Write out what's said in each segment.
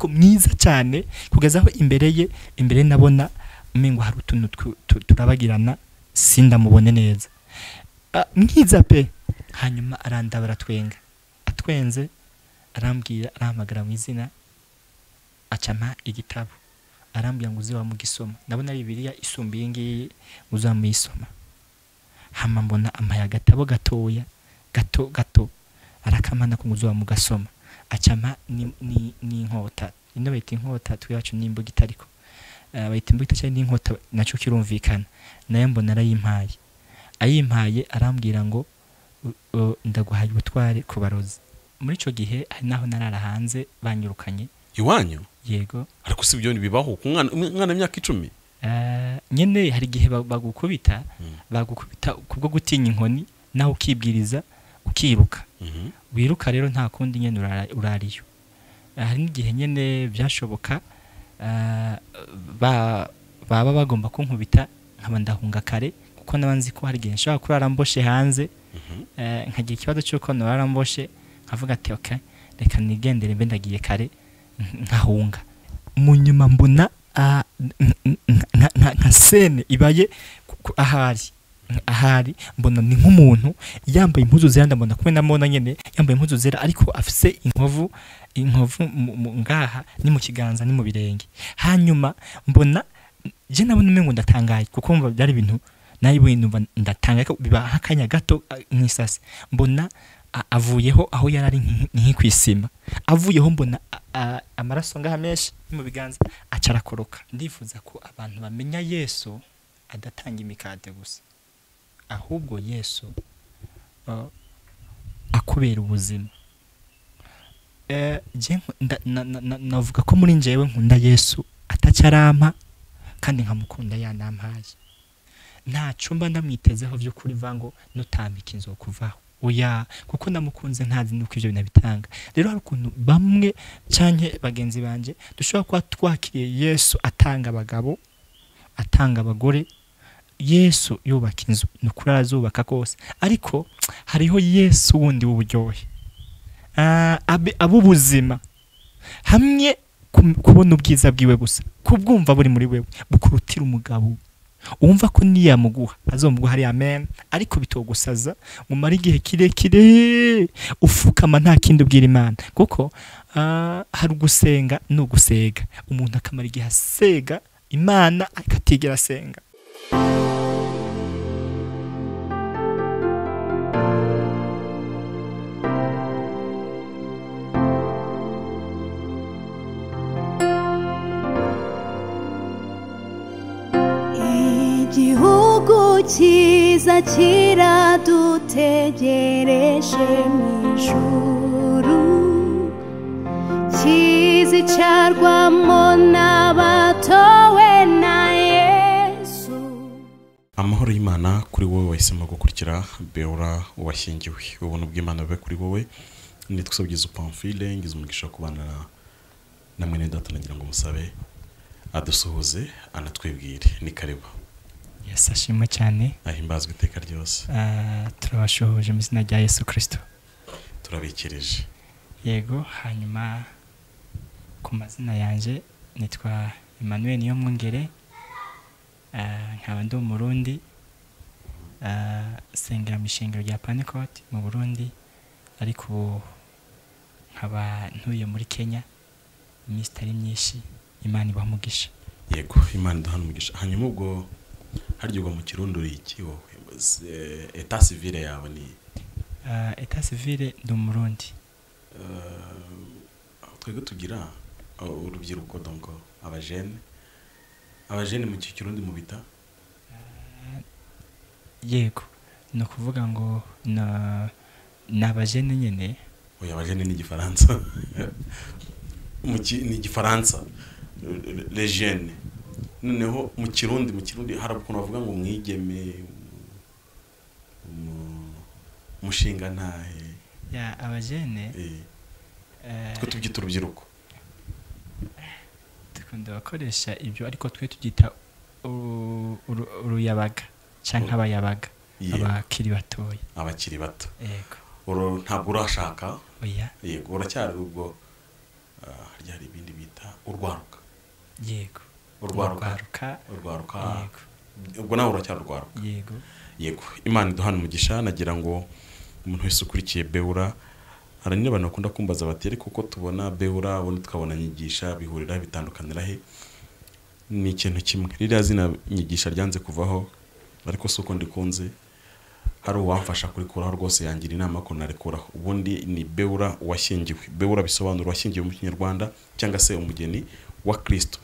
ariko mwiza cyane kugeza aho imbere ye imbere nabona umengo hari utuntu turabagirana sindamubone neza. Ah, mwiza pe! Hanyuma arandaba aratwenga. Atwenze arambwira arahamagara mu izina acama igitabo. Arambwira ngo uze wamugisoma ndabona ari bibiliya isumba iyi ngiyi uzamuyisoma hama mbona ampaye agatabo gatoya gato gato. Arakamana ko ngo uze wamugasoma acama ni- ni- n'inkota ino bayita inkota twiwacu n'imbugita ariko Eh, bayita imbugita cyangwa n'inkota na cyo kirumvikana. Nayo mbona arayimpaye. Ayimpaye arambwira ngo ndaguhaye ubutware ku barozi. Muri icyo gihe hari n'aho narara hanze banyirukanye. Iwanyu? Yego. Ariko si ibyo bibaho ku mwana w'imyaka icumi? Eh, nyine hari igihe ba- bagukubita Mm. bagukubita kubwo gutinya inkoni nawe ukibwiriza ukiruka Mhm. wiruka rero nta kundi nyine urariyo Eh, hari n'igihe nyine byashoboka eh, ba- baba bagomba kunkubita nkaba ndahunga kare kuko naba nzi ko hari igihe nshobora kurara mboshe hanze Mhm. eh, nkagira ikibazo cy'uko narara mboshe nkavuga ati okay reka nigendere mbe ndagiye kare nk- nkahunga mu nyuma mbona ah, nka- sene ibaye ahari ahari mbona ni nk'umuntu yambaye impuzu zera ndabona kumwe na mona nyene yambaye impuzu zera ariko afise inkovu inkovu ngaha ni mu kiganza ni mu birenge. Hanyuma mbona je nabona umengo ndatangaye kuko mva byari ibintu na yo ibintu ndatangaye biba nk'akanya gato nk'isasi mbona avuyeho aho yari ari nki- nk'ikwisima avuyeho mbona amaraso ngaha menshi mu biganza aca arakoroka. Ndifuza ko abantu bamenya yesu adatanga imikate gusa. Ahubwo yesu uh, akubera ubuzima. Eh, navuga ko muri njyewe nkunda yesu atacyarampa kandi nkamukunda yanampaye nta cumba ndamwitezeho by'ukuri va ngo nutambika inzokuvaho oya kuko namukunze ntazi nuko ibyo bintu bitanga rero hari ukuntu bamwe canke bagenzi banje dushobora kuba twakiriye yesu atanga abagabo atanga abagore yesu yubaka inzu ni ukuri arazubaka kose. Ariko hariho yesu wundi w'uburyohe. Ah, ab'ubuzima hamwe ku- kubona ubwiza bwiwe gusa kubwumva buri muri wewe bukurutira umugabo. Wumva ko niyamuguha azomuguha ari amen. Ariko bitogusaza mumara igihe kirekire ufukama nta kindi ubwira imana. Kuko ah, hari ugusenga ni ugusega umuntu akamara igihe asega imana akatigera asenga. Cyiza kiradutegereje mu ijuru kizicarwamo n'abatowe na yesu. Amahoro y'imana kuri wowe wahisemo gukurikira beora washyingiwe. Ubuntu bw'imana bube kuri wowe. Nitwa usabyiza pamfile ngize umugisha wo kubana na- na mwene data nagira ngo musabe adusuhuze anatwibwire ni karibu. Yesu ashimwe cyane ahimbazwe iteka ryose turabashohoje mu izina rya yesu kirisito turabikirije yego hanyuma ku mazina yanjye nitwa emmanuel niyo mwungere nkaba ndi umurundi sengera mu ishengero rya panikoti mu burundi ariko ubu nkaba ntuye muri kenya iminsi itari myinshi imana ibaha umugisha yego imana iduhana umugisha hanyuma ubwo haryoga mu kirundi uri iki wowe Eh, eta civile yawe ni? Ah, eta civile ndi umurundi. Eh, twebwe tugira urubyiruko donc abajene. Abajene mu kirundi mu bita? Yego. Ni ukuvuga ngo ni abajene nyine oya abajene ni igifaransa. Mu ni igifaransa. Le- le jeune. Noneho mu kirundi mu kirundi hari ukuntu bavuga ngo mwigeme umu- umushinga ntahe abajene? Eh, eh, twe tubyita urubyiruko. Dukunda bakoresha ibyo ariko twe tubyita uru- uru- uruyabaga cyangwa abayabaga. Abakiri batoya. Abakiri bato. Yego. Ntabwo urashaka. Yego uracyari ubwo ah, harya hari ibindi bita urwaruka. Yego. Urwaruka. Urwaruka. Ubwo nawe uracyarurwaruka yego. Yego. Imana iduhana umugisha nagira ngo umuntu wese ukurikiye beura hari n'abantu bakunda kumbaza bati ariko uko tubona beura ubundi tukabona nyigisha bihurira bitandukanira he? Ni ikintu kimwe. Ririya zina nyigisha ryanze kuvaho ariko si uko ndikunze hari uwamfasha kurikuraho rwose yangira inama ko narekuraho ubundi ni beura washyingiwe. Beura bisobanura uwashyingiwe mu kinyarwanda cyangwa se umugeni wa kirisito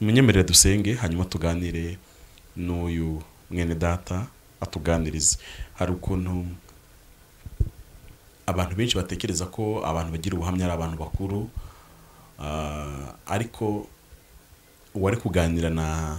munyemerere dusenge hanyuma tuganire n'uyu mwene data atuganirize. Hari ukuntu abantu benshi batekereza ko abantu bagira ubuhamya ari abantu bakuru ah, ariko uwari kuganira na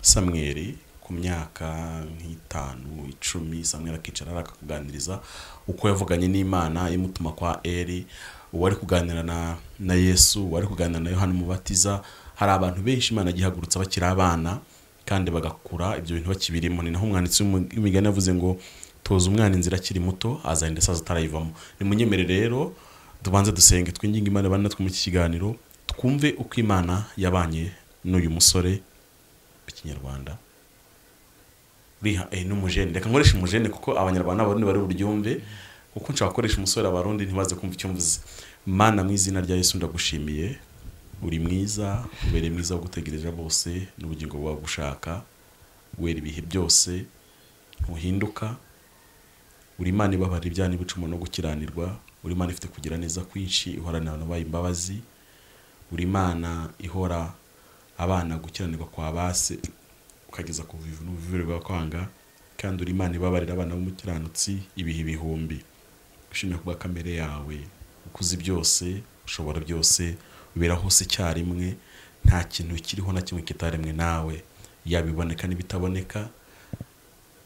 samweri ku myaka nk'itanu icumi samweri akicara akakuganiriza uko yavuganye n'imana imutuma kwa eri uwari kuganira na, yesu uwari kuganira na yohana umubatiza hari abantu benshi imana igihagurutsa bakiri abana kandi bagakura ibyo bintu bakibirimo. Ni naho umwanditsi w'imigani yavuze ngo toza umwana inzira akiri muto azarinda asaza atarayivamo nimunyemere rero tubanze dusenge twinginge imana bane natwe muri iki kiganiro twumve uko imana yabanye n'uyu musore w'ikinyarwanda. Eh, n'umujene. Reka nkoreshe umujene kuko abanyarwanda n'abarundi bari buryumve. Kuko nshaka gukoresha umusore abarundi ntibaze kumva icyo mvuze. Mana mu izina rya yesu ndagushimiye. Uri mwiza ubereye mwiza wo gutegereje bose n'ubugingo bwawe gushaka wera ibihe byose ntuhinduka uri imana ibabarira ibyaha n'ibicumuro no gukiranirwa uri imana ifite kugira neza kwinshi ihoranira abantu bayo imbabazi uri imana ihora abana gukiranirwa kwa base ukageza ku n'ubuvivure bwa kwanga kandi uri imana ibabarira abana b'umukiranutsi ibihe ibihumbi. Ushimye kubwa kamere yawe ukuzi byose ushobora byose ubera hose icyarimwe nta kintu kiriho na kimwe kitaremwe nawe. Yaba iboneka n'ibitaboneka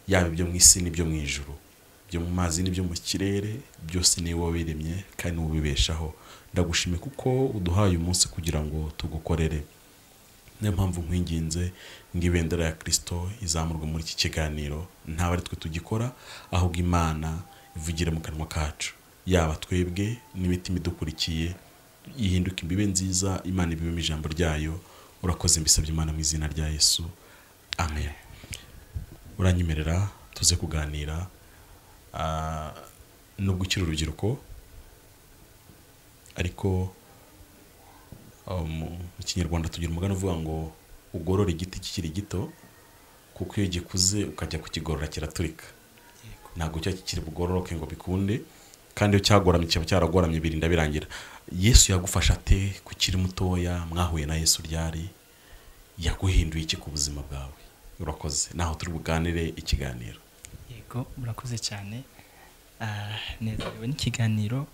yaba ibyo mu isi n'ibyo mu ijuru. Ibyo mu mazi n'ibyo mu kirere byose ni wowe biremye kandi ubibeshaho. Ndagushimiye kuko uduhaye umunsi kugira ngo tugukorere. Niyo mpamvu nkwinginze ngo ibendera ya kirisito izamurwe muri iki kiganiro. Ntabwo ari twe tugikora ahubwo imana ivugire mu kanwa kacu. Yaba twebwe n'imitima idukurikiye ihinduka imbibe nziza imana ibibemo ijambo ryayo urakoze mbisabye imana mu izina rya yesu. Amen. Uranyemerera tuze kuganira ah, no gukira urubyiruko ariko ah, mu kinyarwanda tugira umugani uvuga ngo ugorora igiti kikiri gito kuko iyo gikuze ukajya kukigorora kiraturika. Ntabwo cyo kikiri bugororoke ngo bikunde kandi iyo cyagoramye kiba cyaragoramye birinda birangira. Yesu yagufasha ate kukiri mutoya? Mwahuye na yesu ryari? Yaguhinduye iki ku buzima bwawe? Urakoze. Naho turi buganire ikiganiro. Yego murakoze cyane. Ah, nezerewe n'ikiganiro.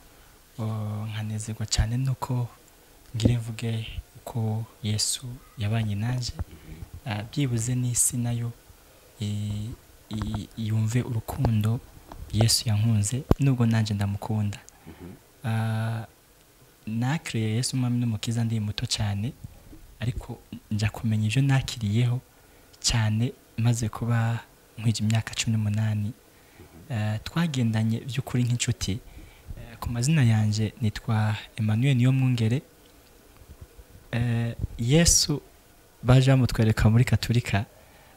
Oh, nkanezerwa cyane nuko ngire mvuge uko yesu yabanye nanjye. Ah, byibuze n'isi na yo yumve urukundo yesu yankunze nubwo nanjye ndamukunda. Ah, nakiriye yesu umwami n'umukiza ndi muto cyane ariko njya kumenya ibyo nakiriyeho cyane maze kuba nkwije imyaka cumi n'umunani. Eh, twagendanye by'ukuri nk'inshuti. Eh, ku mazina yanjye nitwa emmanuel niyo mwungere Eh, yesu baje bamutwereka muri katurika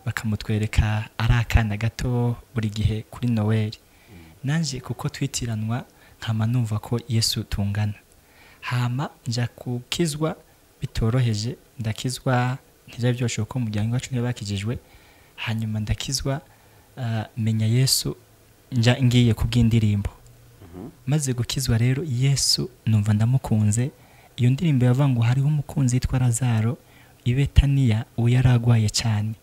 bakamutwereka ari akana gato buri gihe kuri noweli nanjye kuko twitiranwa nkama numva ko yesu tungana. Hama njya gukizwa bitoroheje ndakizwa ntibyari byoroshye kuko umuryango wacu niba bakijijwe hanyuma ndakizwa ah, menya yesu njya ngiye kubw'indirimbo. Maze gukizwa rero yesu numva ndamukunze. Iyo ndirimbo yavuga ngo hariho umukunzi witwa razaro i betaniya uwo yari arwaye cyane.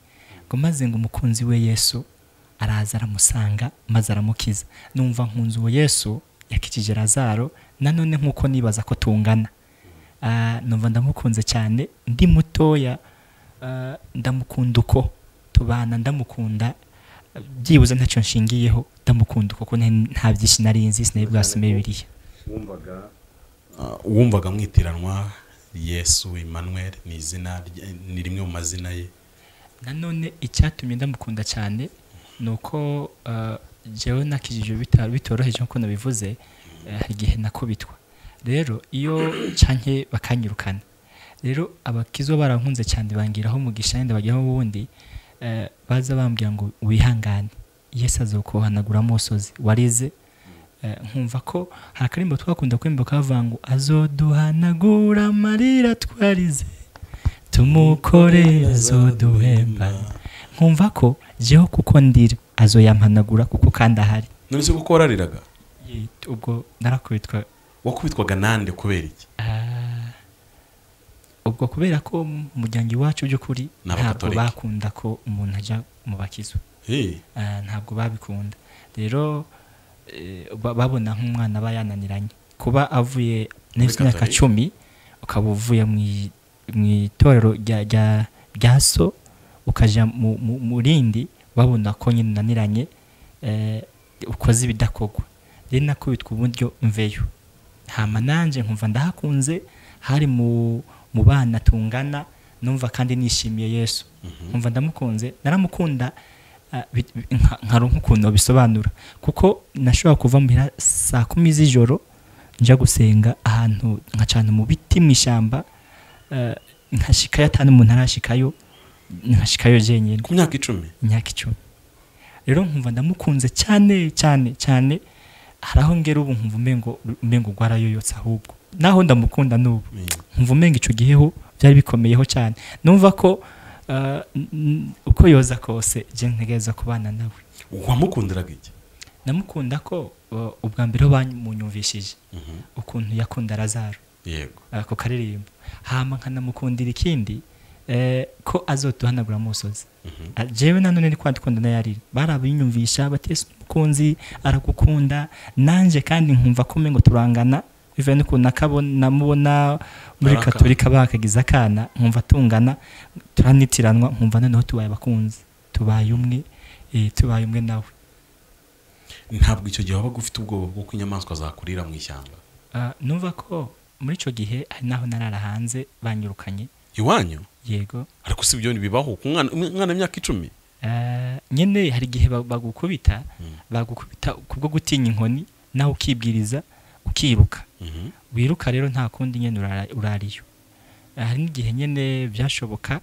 Ngo maze ngo umukunzi we yesu araza aramusanga maze aramukiza. Numva nkunze uwo yesu yakijije razaro nanone nk'uko nibaza ko tungana. Ah, numva ndamukunze cyane ndi mutoya. Ah, ndamukunda uko tubana ndamukunda. Byibuze ntacyo nshingiyeho ndamukunda kuko nta- byinshi nari nzi sinari bwasome bibiliya. Ah, uwumvaga mwitiranwa yesu emmanuel ni izina ni rimwe mu mazina ye? Nanone icyatumye ndamukunda cyane ni uko jewe nakijije bitoroheje nk'uko nabivuze eh, hari igihe nakubitwa. Rero iyo canke bakanyirukana. Rero abakizwa barankunze cyane bangiraho umugisha yenda bajyaho ubundi eh, baza bambwira ngo wihangane. Yesu azokuhanagura amosozi. Warize? Eh, nkumva ko hari akarimbo twakunda kuririmba kavuga ngo azoduhanagura amarira twarize tumukorere azoduhemba. Nkumva ko jeho kuko ndira. Azoyampanagura kuko kandi ahari. None se kuko warariraga ubwo narakubitwa. Wakubitwaga nande kubera iki? Ah, ubwo kubera ko mu muryango iwacu by'ukuri ntabwo bakunda ko umuntu ajya mu bakizwa Eh, Ah, ntabwo babikunda. Rero eh, ba- babona nk'umwana aba yananiranye. Kuba avuye neza imyaka cumi ukaba uvuye mu itorero rya- so ukajya mu rindi babona ko nyine unaniranye eh, ukoze ibidakorwa rero nakubitwa uburyo mveyo. Hama nanjye nkumva ndahakunze hari mu bana tungana numva kandi nishimiye yesu. Mhm. nkumva ndamukunze naramukunda ah, nka- nkaronka ukuntu bisobanura kuko nashobora kuva muhira saa kumi z'ijoro nja gusenga ahantu nkacana mu biti mu ishyamba eh, nkashikayo atari umuntu arashikayo nkashikayo jenyine ku myaka icumi. Imyaka icumi. Rero nkumva ndamukunze cyane cyane cyane. Hari aho ngera ubu nkumva umengo umengo rwarayoyotse ahubwo. Naho ndamukunda n'ubu Mm. nkumva umenga icyo giheho byari bikomeyeho cyane. Numva ko uh, uko yoza kose je ntegereza kubana nawe. Wamukundiraga iki? Namukunda ko uh, ubwa mbere Mhm. ukuntu yakunda razaro yego. Ako karirimbo. Hama nkanamukundira ikindi ko azoduhanagura amusozi Mhm. Ah, jewe nanone ni kwandikunda na yariri barabinyumvisha batese umukunzi aragukunda nanje kandi nkumva ko mengo turangana bivuye n'ukuntu namubona muri katolika bakagize akana nkumva tungana turanitiranwa nkumva noneho tubaye abakunzi. Tubaye umwe eh, tubaye umwe nawe. Ntabwo icyo gihe wabaga ufite ubwoba bw'uko inyamaswa zakurira mu ishyamba? Ah, numva ko muri icyo gihe hari naho narara hanze banyirukanye. Iwanyu? Yego. Ariko si ibyo ntibibaho ku mwana w'imyaka icumi. Ah, nyine hari igihe ba- bagukubita Mm. bagukubita kubwo gutinya inkoni nawe ukibwiriza ukiruka Mhm. wiruka rero nta kundi nyine urariyo. Ah, hari n'igihe nyine byashoboka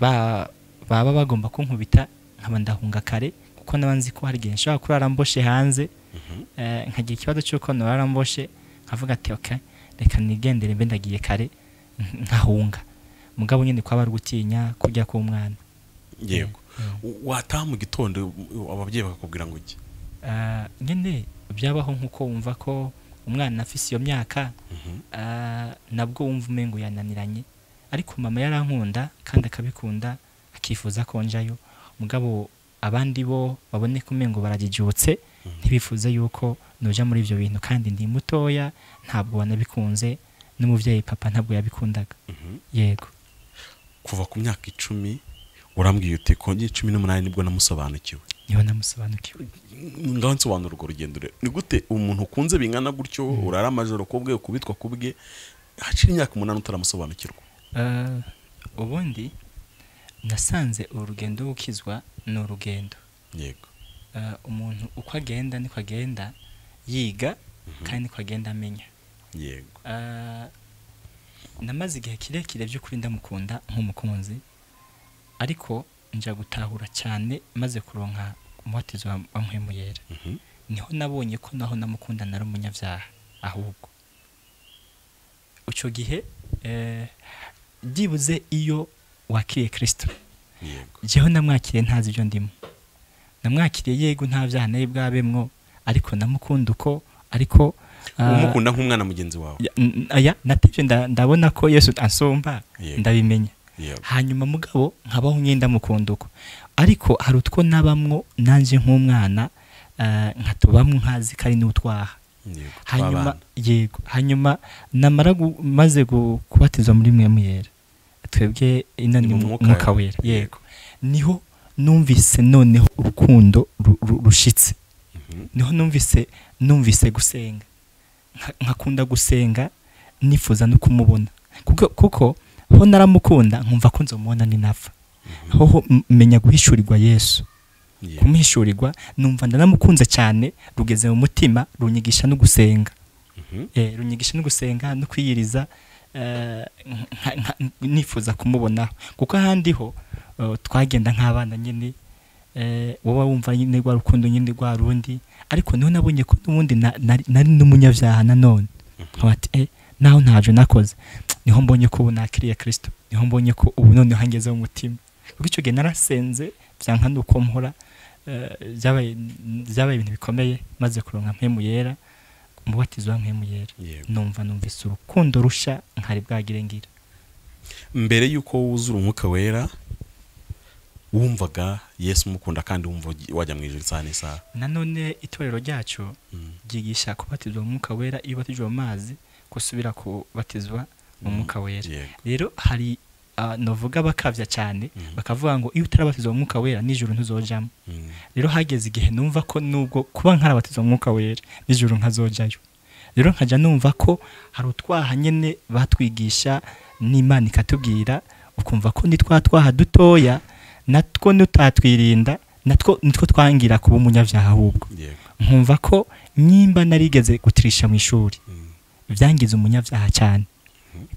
ba- baba bagomba kunkubita nkaba ndahunga kare kuko naba nzi ko hari igihe nshobora kurara mboshe hanze. Eh, nkagira ikibazo cy'uko narara mboshe nkavuga ati reka nigendere mbe ndagiye kare. nkahunga mugabo nyine kwaba ari gutinya kurya k'umwana yego. Wataha mu gitondo ababyeyi bakakubwira ngo iki? Ah, nyine byabaho nk'uko wumva ko umwana afise iyo myaka Mhm. ah, nabwo wumva umengo yananiranye. Ariko mama yarankunda kandi akabikunda akifuza ko njayo. Mugabo abandi bo babone ko umengo barajijutse Mhm. ntibifuze yuko noja muri ibyo bintu. Kandi ndi mutoya ntabwo wanabikunze n'umubyeyi papa ntabwo yabikundaga. Mhm. yego. Kuva ku myaka icumi urambwiye uti kongera cumi n'umunani ni bwo namusobanukiwe. Niho namusobanukiwe. Ngaho nsobanura urwo rugendo rero. Ni gute umuntu ukunze bingana gutyo urara amajoro ku bwe ukubitwa ku bwe hacira imyaka umunani utaramusobanukirwa? Ah, ubundi nasanze urugendo rwo gukizwa ni urugendo. Yego. Ah, umuntu uko agenda niko agenda yiga kandi niko agenda amenya. Yego. Ah, namaze igihe kirekire by'ukuri ndamukunda nk'umukunzi ariko nja gutahura cyane maze kuronka umuhatizo wa wa mpwemu yera Mhm. ni ho nabonye ko naho namukunda nari umunyabyaha ahubwo. Icyo gihe eh, byibuze iyo wakiriye kirisito yego. Jyewe namwakiriye ntazi ibyo ndimo. Namwakiriye yego nta byaha nawe bwabemwo ariko namukunda uko ariko umukunda nk'umwana mugenzi wawe. Ya- n- aya natebye nda- ndabona ko yesu Yego. ndabimenya. Hanyuma mugabo nkabaho mukunda uko ariko hari utwo nabamwo nanjye nk'umwana ah, nkatubamwo nkazi ko ari n'utwaha hanyuma yego. Hanyuma namara maze kubatizwa muri mwe muyera twebwe ino Ni ni mu mu mwuka mwuka wera. yego. Niho numvise noneho urukundo ru- ru- rushitse. Mhm. ni ho numvise numvise gusenga. Nkakunda gusenga nifuza no kumubona. Kuko, kuko ho naramukunda nkumva ko nzomubona ninapfa hoho m- menya guhishurirwa yesu. Kumuhishurirwa numva ndanamukunze cyane rugeze mu mutima runyigisha no gusenga. Mhm. Eh, runyigisha no gusenga no kwiyiriza eh, nifuza kumubonaho kuko ahandi ho eh, twagenda nk'abana nyine wowe wumva nyine rwa rukundo nyine rwa rundi ariko ni ho nabonye ko n'ubundi na- nari n'umunyabyaha nanone nkaba ati eh naho ntajo nakoze. Niho mbonye ko ubu nakiriye kirisito ni ho mbonye ko ubu noneho mu mutima. Kuko icyo gihe narasenze byanka nuko mpora eh, byabaye byabaye ibintu bikomeye maze kuronka mpemu yera. Umubatizo wa mpemu yera. Numva numvise urukundo rusha nkari bwagire ngira mbere y'uko wuzura umwuka wera wumvaga yesu umukunda kandi wumva wajya mu ijoro isaha n'isaha nanone itorero ryacu Mm. ryigisha kubatizwa mu mwuka wera iyo ubatijwe mu mazi gusubira kubatizwa mu Mm. mwuka wera rero hari ah, novuga bakavya cyane Mm. bakavuga ngo iyo utarabatizwa mu mwuka wera nijoro ntuzojamo Mm. rero hageze igihe numva ko nubwo kuba nkarabatizwa mu mwuka wera nijoro nkazojayo rero nkajya numva ko hari utwaha nyine batwigisha n'imana ikatubwira ukumva ko ni twa twaha dutoya natwo nutatwirinda natwo nitwo twangira kuba umunyabyaha ahubwo. Nkumva ko nyimba narigeze gutirisha mu ishuri byangize umunyabyaha cyane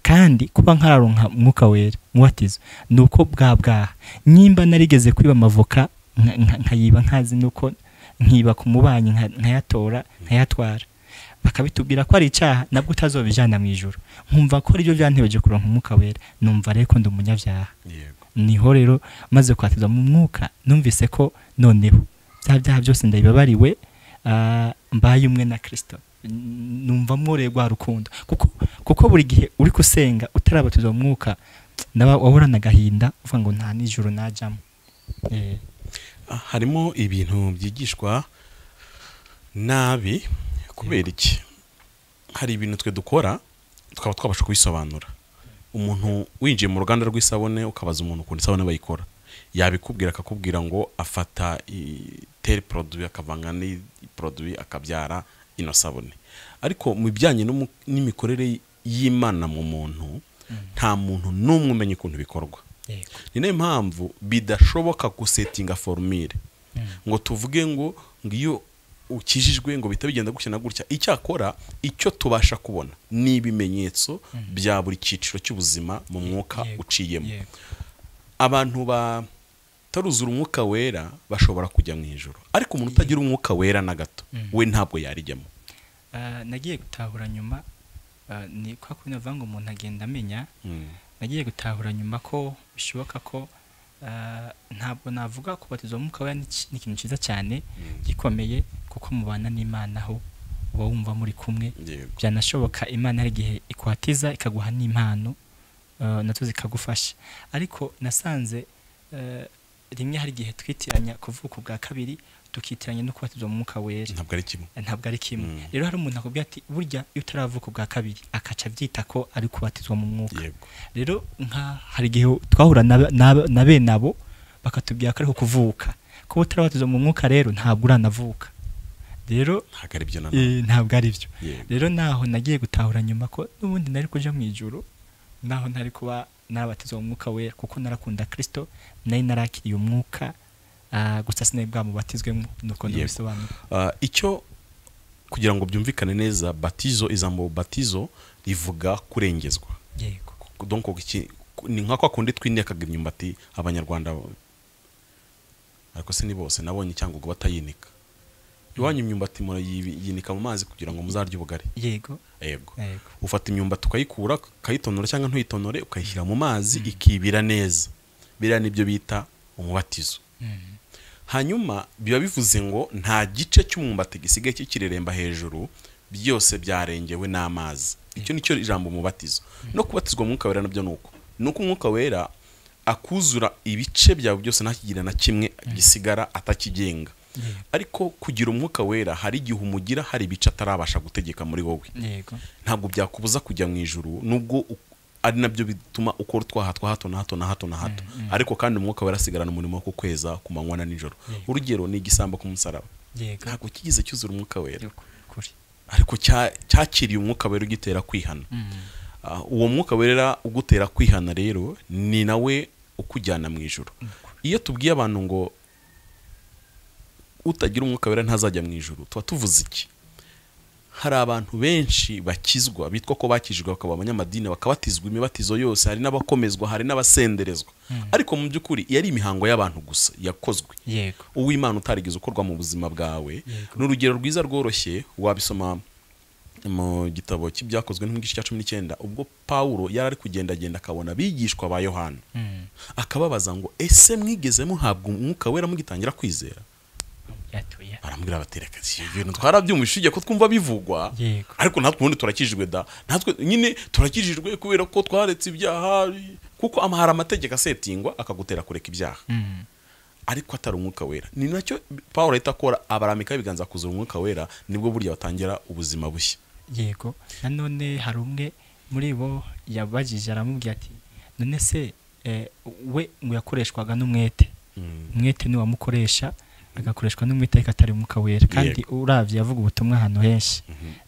kandi kuba nkararonka umwuka wera mubatizo ni uko bwa bwaha. Nyimba narigeze kwiba amavoka nka- nka- nkayiba nkazi nuko nkiba ku mubanyi nka- nkayatora nkayatwara. Bakabitubwira ko ari icyaha nabwo utazobijana mu ijoro nkumva ko ari byo byantebeje kuronka umwuka wera numva rero ko ndi umunyabyaha. Ni ho rero maze kwatizwa mu mwuka numvise ko noneho. Bya byaha byose ndabibabariwe ah, mbaye umwe na kirisito numva mworeye rwa rukundo. Kuko kuko buri gihe uri gusenga utarabatizwa mu mwuka wahorana agahinda uvuga ngo nta nijoro najyamo Eh, Ah, harimo ibintu byigishwa nabi kubera iki? Hari ibintu twe dukora tukaba twabasha kubisobanura. Umuntu winjiye mu ruganda rw'isabune ukabaza umuntu ukuntu isabune bayikora. Yabikubwira akakubwira ngo afata teri poroduwi akavanga n'iporoduwi akabyara ino sabune ariko mu bijyanye n'imikorere y'imana mu muntu nta muntu n'umwe umenya ukuntu bikorwa. Ni na yo mpamvu bidashoboka gusetinga forumire Mm. ngo tuvuge ngo ngo iyo ukijijwe ngo bihita bigenda gutya na gutya. Icyakora icyo tubasha kubona ni ibimenyetso bya buri cyiciro cy'ubuzima mu mwuka uciyemo. abantu bataruzura umwuka wera bashobora kujya mu ijoro. Ariko umuntu utagira umwuka wera na gato Mm. we ntabwo yarijyamo. Ah, nagiye gutahura nyuma ah, ni kwa kundi bavuga ngo umuntu agenda amenya. Mm. nagiye gutahura nyuma ko bishoboka ko ntabwo navuga kubatizwa mu mwuka wera ni ki- ni ikintu cyiza cyane gikomeye kuko mubana n'imana aho uba wumva muri kumwe. Byanashoboka imana hari igihe ikwatiza ikaguha n'impano ah, na zo zikagufasha. Ariko nasanze eh, rimwe hari igihe twitiranya kuvuka ubwa kabiri tukitiranya no kubatizwa mu mwuka wera. Ntabwo ari kimwe. Ntabwo ari kimwe. Mm. rero hari umuntu akubwira ati burya iyo utaravuka ubwa kabiri akaca abyita ko ari kubatizwa mu mwuka. Yego. Rero nka hari igihe twahura na- bene abo bakatubwira ko ariko kuvuka. Kuba utarabatizwa mu mwuka rero ntabwo uranavuka. Rero ntabwo ari byo eh, ntabwo ari byo. Yego. Rero naho nagiye gutahura nyuma ko n'ubundi nari kuja mu ijuru naho ntari kuba nabatizwa mu mwuka wera kuko narakunda kirisito nari narakiriye umwuka ah, gusa sinari bwamubatizwemo. Nuko Yego. nabisobanura Ah, icyo kugira ngo byumvikane neza batizo ijambo batizo rivuga kurengezwa. Ni nka kwa kundi twinekaga imyumbati abanyarwanda ariko se ni bose nabonye cyangwa ngo batayinika iwanyu imyumbati murayinika mu mazi kugira ngo muzarye ubugari. Yego. Yego ufata imyumbati ukayikura ukayitonora cyangwa ntuyitonore ukayishyira mu mazi ikibira neza. Biriya ni byo bita umubatizo. Mhm. hanyuma biba bivuze ngo nta gice cy'umwumbati gisigaye kikireremba hejuru byose byarengewe n'amazi. Icyo ni cyo ijambo umubatizo. No kubatizwa mu mwuka wera na byo ni uko. Ni uko umwuka wera akuzura ibice byawe byose ntakigira na kimwe gisigara atakigenga. Ariko kugira umwuka wera hari igihe umugira hari ibice atarabasha gutegeka muri wowe. Ntabwo byakubuza kujya mu ijuru nubwo ari na byo bituma ukora utwaha twa hato na hato na hato na hato ariko kandi umwuka wera asigarana umurimo wo kukweza ku manywa na nijoro. Urugero ni igisambo ku musaraba. Yego. Ntabwo kigeze cyuzura umwuka wera. Ariko cya- cyakiriye umwuka wera ugitera kwihana. Mhm. Ah, uwo mwuka wera ugutera kwihana rero ni nawe ukujyana mu ijoro iyo tubwiye abantu ngo utagira umwuka wera ntazajya mu ijoro tuba tuvuze iki? Hari abantu benshi bakizwa bitwa ko bakijijwe bakaba abanyamadini bakabatizwa imibatizo yose hari n'abakomezwa hari n'abasenderezwa. Ariko mu by'ukuri iyo ari imihango y'abantu gusa yakozwe. Uw'imana utarigeze ukorwa mu buzima bwawe ni urugero rwiza rworoshye wabisoma mu gitabo cy'ibyakozwe no mu gice cya cumi n'icyenda ubwo pawulo yari ari kugendagenda akabona abigishwa ba yohana. Mm. akababaza ngo ese mwigeze muhabwa umwuka wera mugitangira kwizera? Yatuye. Barambwira batereka ibintu twarabyumvise ujya ko twumva bivugwa. Ariko natwe ubundi turakijijwe da. Natwe nyine turakijijwe kubera ko twaretse ibyaha kuko hari amategeko asetingwa akagutera kureka ibyaha. Mm. ariko atari umwuka wera. Ni na cyo paul ahita akora abaramika ibiganza kuzura umwuka wera ni bwo burya batangira ubuzima bushya. Yego. Nanone hari umwe muri bo yabajije aramubwira ati none se eh, we ngo yakoreshwaga n'umwete? Umwete ni wamukoresha agakoreshwa n'umwete ariko atari umwuka wera. Kandi uravye yavuga ubutumwa ahantu henshi.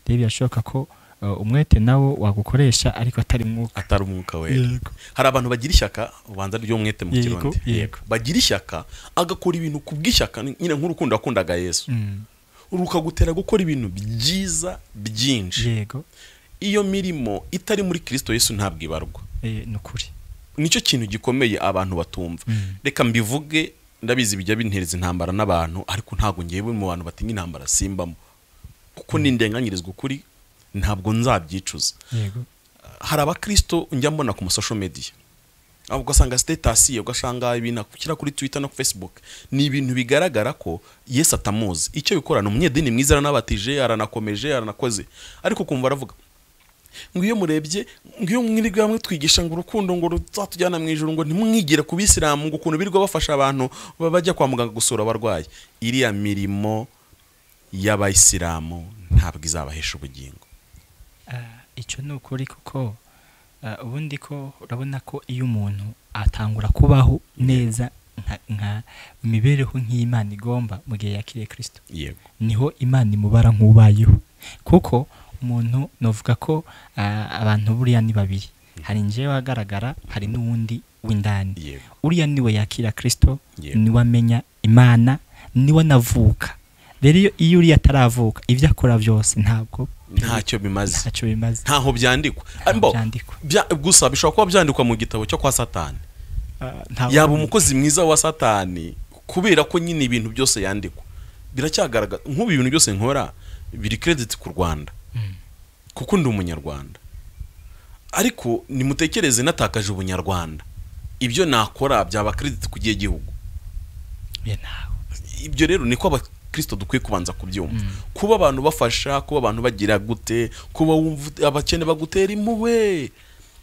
Rero birashoboka ko uh, umwete nawo wagukoresha ariko atari mwuka atari umwuka wera. Hari abantu bagira ishyaka ubanza ry'umwete mu kirundi. bagira ishyaka agakora ibintu ku bw'ishyaka. Nyine nk'urukundo yakundaga yesu. Mm, rukagutera gukora ibintu byiza byinshi. Yego. Iyo mirimo itari muri kirisito yesu ntabwo ibarwa. Eh, ni ukuri ni cyo kintu gikomeye abantu batumva. Mm. reka mbivuge ndabizi bijya bintereza intambara n'abantu ariko ntabwo ngewe mu bantu batinya intambara simbamo. Kuko nindenganyirizwa ukuri ntabwo nzabyicuza. Hari abakristo njya mbona ku masosho media. Aho ugasanga sitatasi ugasanga ibintu akira kuri twitter no ku facebook. Ni ibintu bigaragara ko yesu atamuzi. Icyo bikora ni umunyedini mwiza aranabatije aranakomeje aranakoze. Ariko kumva aravuga iyo murebye ngo iyo mwirirwa hamwe twigisha ngo urukundo ngo ruzatujyana mu ijoro ngo ntimwigire ku bisilamu ngo ukuntu birirwa bafasha abantu ba- bajya kwa muganga gusura abarwayi. Iriya mirimo y'abayisilamu ntabwo izabahesha ubugingo. Ah, icyo ni ukuri kuko ah, ubundi ko urabona ko iyo umuntu atangura kubaho neza nka- imibereho nk'imana igomba mu gihe yakiriye kirisito ni ho imana imubara nk'ubayeho. Kuko umuntu novuga ko ah, abantu buriya ni babiri. Hari njyewe agaragara hari n'uwundi w'indani. Uriya ni we yakira kirisito ni we amenya imana ni we anavuka. Rero iyo- uriya ataravuka ibyo akora byose ntabwo ntacyo bimaze. Ntacyo bimaze. Ntaho byandikwa. Gusa bishobora kuba byandikwa mu gitabo cyo kwa satani. Ah, yaba umukozi mwiza wa satani kubera ko nyine ibintu byose yandikwa. Biracyagaragara nk'ubu ibintu byose nkora biri credit ku rwanda. Kuko ndi umunyarwanda. Ariko nimutekereze natakaje ubunyarwanda. Ibyo nakora byaba credit ku gihe gihugu ibyo rero niko abakristo dukwiye kubanza kubyumva. Mm. kuba abantu bafasha kuba abantu bagira gute kuba abakene bagutera impuhwe.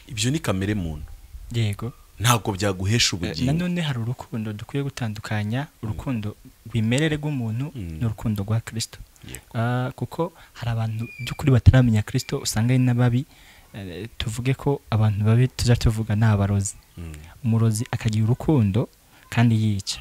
Ibyo ni kamere muntu. Yego. Ntabwo byaguhesha Eh, ubugingo nanone hari urukundo dukwiye gutandukanya urukundo rwimerere rw'umuntu Mm. n'urukundo rwa kirisito. Ah, kuko hari abantu by'ukuri bataramenya kirisito usanga ari n'ababi Eh, tuvuge ko abantu babi tujya tuvuga ni abarozi Mm. umurozi akagira urukundo kandi yica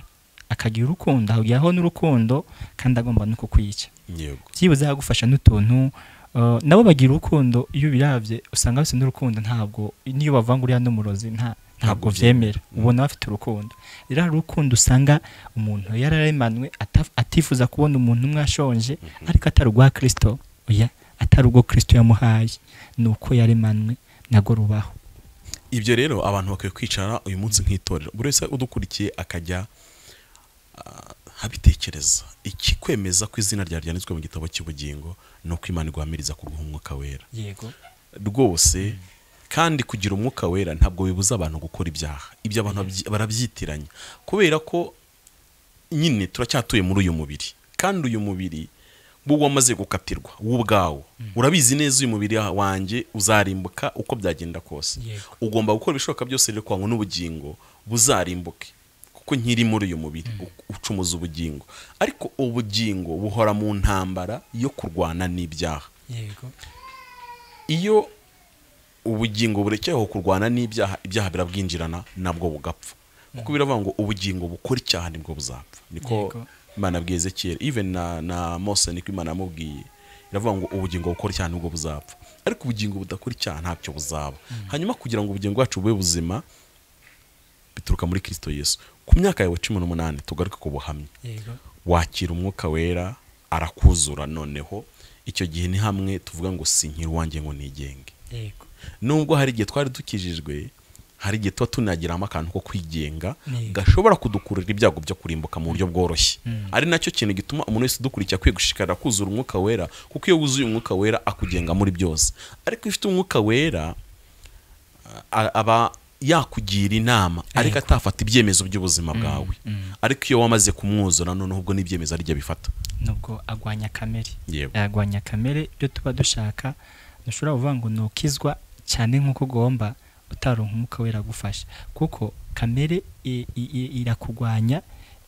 akagira urukundo ahugiraho n'urukundo kandi agomba no kukwica byibuze yagufasha n'utuntu uh, nabo bagira urukundo iyo ubirabye usanga bafite n'urukundo ntabwo niyo bavuga ngo uriya n'umurozi nta ntabwo byemera. byemera. ubona bafite urukundo. Rero hari urukundo usanga umuntu yararemanwe ataf- atifuza kubona umuntu umwe ashonje ariko atari urwa kirisito oya atari urwo kirisito yamuhaye. Ni uko yaremanwe nago rubaho. Ibyo rero abantu bakwiye kwicara uyu munsi nk'itorero. Buri wese udukurikiye akajya ah, abitekereza. Ikikwemeza ko izina ryawe ryanditswe mu gitabo cy'ubugingo ni uko imana iguhamiriza kuguha umwuka wera. Yego. Rwose kandi kugira umwuka wera ntabwo bibuza abantu gukora ibyaha. Ibyo abantu babyi- barabyitiranya. Kubera ko nyine turacyatuye muri uyu mubiri. Kandi uyu mubiri wo wamaze gukatirwa wo ubwawo. Urabizi neza uyu mubiri wanjye uzarimbuka uko byagenda kose. Ugomba gukora ibishoboka byose rero kugira ngo n'ubugingo buzarimbuke. Kuko nkiri muri uyu mubiri u- ucumuza ubugingo. Ariko ubugingo buhora mu ntambara yo kurwana n'ibyaha. Yego. Iyo ubugingo burekeyeho kurwana n'ibyaha ibyaha birabwinjirana nabwo bugapfa. Kuko biravuga ngo ubugingo bukora icyaha ni bwo buzapfa. Niko imana abwiye ezekiyeli even na, na mose niko imana yamubwiye. Iravuga ngo ubugingo bukora icyaha ni bwo buzapfa. Ariko ubugingo budakora icyaha ntacyo buzaba. Hanyuma kugira ngo ubugingo bwacu bube buzima bituruka muri kristo yesu. Ku myaka yawe cumi n'umunani tugaruke ku buhamya. Wakira umwuka wera arakuzura noneho. Icyo gihe ni hamwe tuvuga ngo si nkiri uwanjye ngo nigenge. Yego. Nubwo hari igihe twari dukijijwe hari igihe tuba tunagiramo akantu ko kwigenga gashobora kudukurura ibyago byo kurimbuka mu buryo bworoshye. Mm. ari na cyo kintu gituma umuntu wese udukurikira akwiye gushikarira kuzura umwuka wera kuko iyo wuzuye umwuka wera akugenga muri byose. Ariko iyo ufite umwuka wera aba yakugira inama ariko atafata ibyemezo by'ubuzima bwawe. Mm. ariko iyo wamaze kumwuzura noneho ubwo n'ibyemezo arijya bifata. Nubwo agwanya kamere. Yego. Agwanya kamere ibyo tuba dushaka ntushobora kuvuga ngo nukizwa cyane nk'uko ugomba utaronka umwuka wera agufasha kuko kamere i- i- i- irakugwanya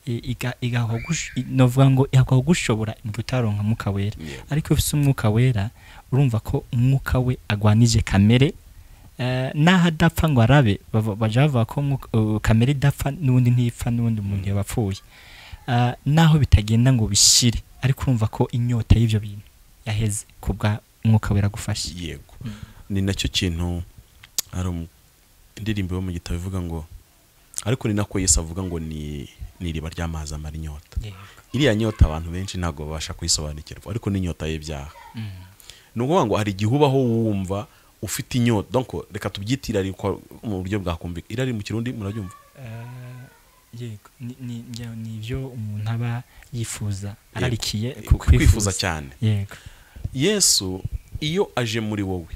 i- iga- igaha gush- i- novuga ngo gushobora mu gihe utaronka umwuka wera. Ariko iyo ufite umwuka wera urumva ko umwuka we agwanije kamere eh, n'aho adapfa ngo arabe baja bavuga ko kamere idapfa n'ubundi ntipfa n'ubundi umuntu yaba apfuye Ah, naho bitagenda ngo bishire. Ariko urumva ko inyota y'ibyo bintu yaheze ku bwa umwuka wera agufashe yego. Ni na cyo kintu hari indirimbo yo mu gitabo ivuga ngo ariko ni nako yesu avuga ngo ni ni iriba ry'amazi amara inyota. Iriya nyota abantu benshi ntabwo babasha kuyisobanukirwa ariko ni inyota y'ibyaha. Ni ukuvuga ngo hari igihe ubaho wumva ufite inyota. Donc reka tubyite irari mu buryo bwakumvika irari mu kirundi murabyumva? Yego. Ni- ibyo umuntu aba yifuza ararikiye kwifuza. cyane. Yego. Yesu iyo aje muri wowe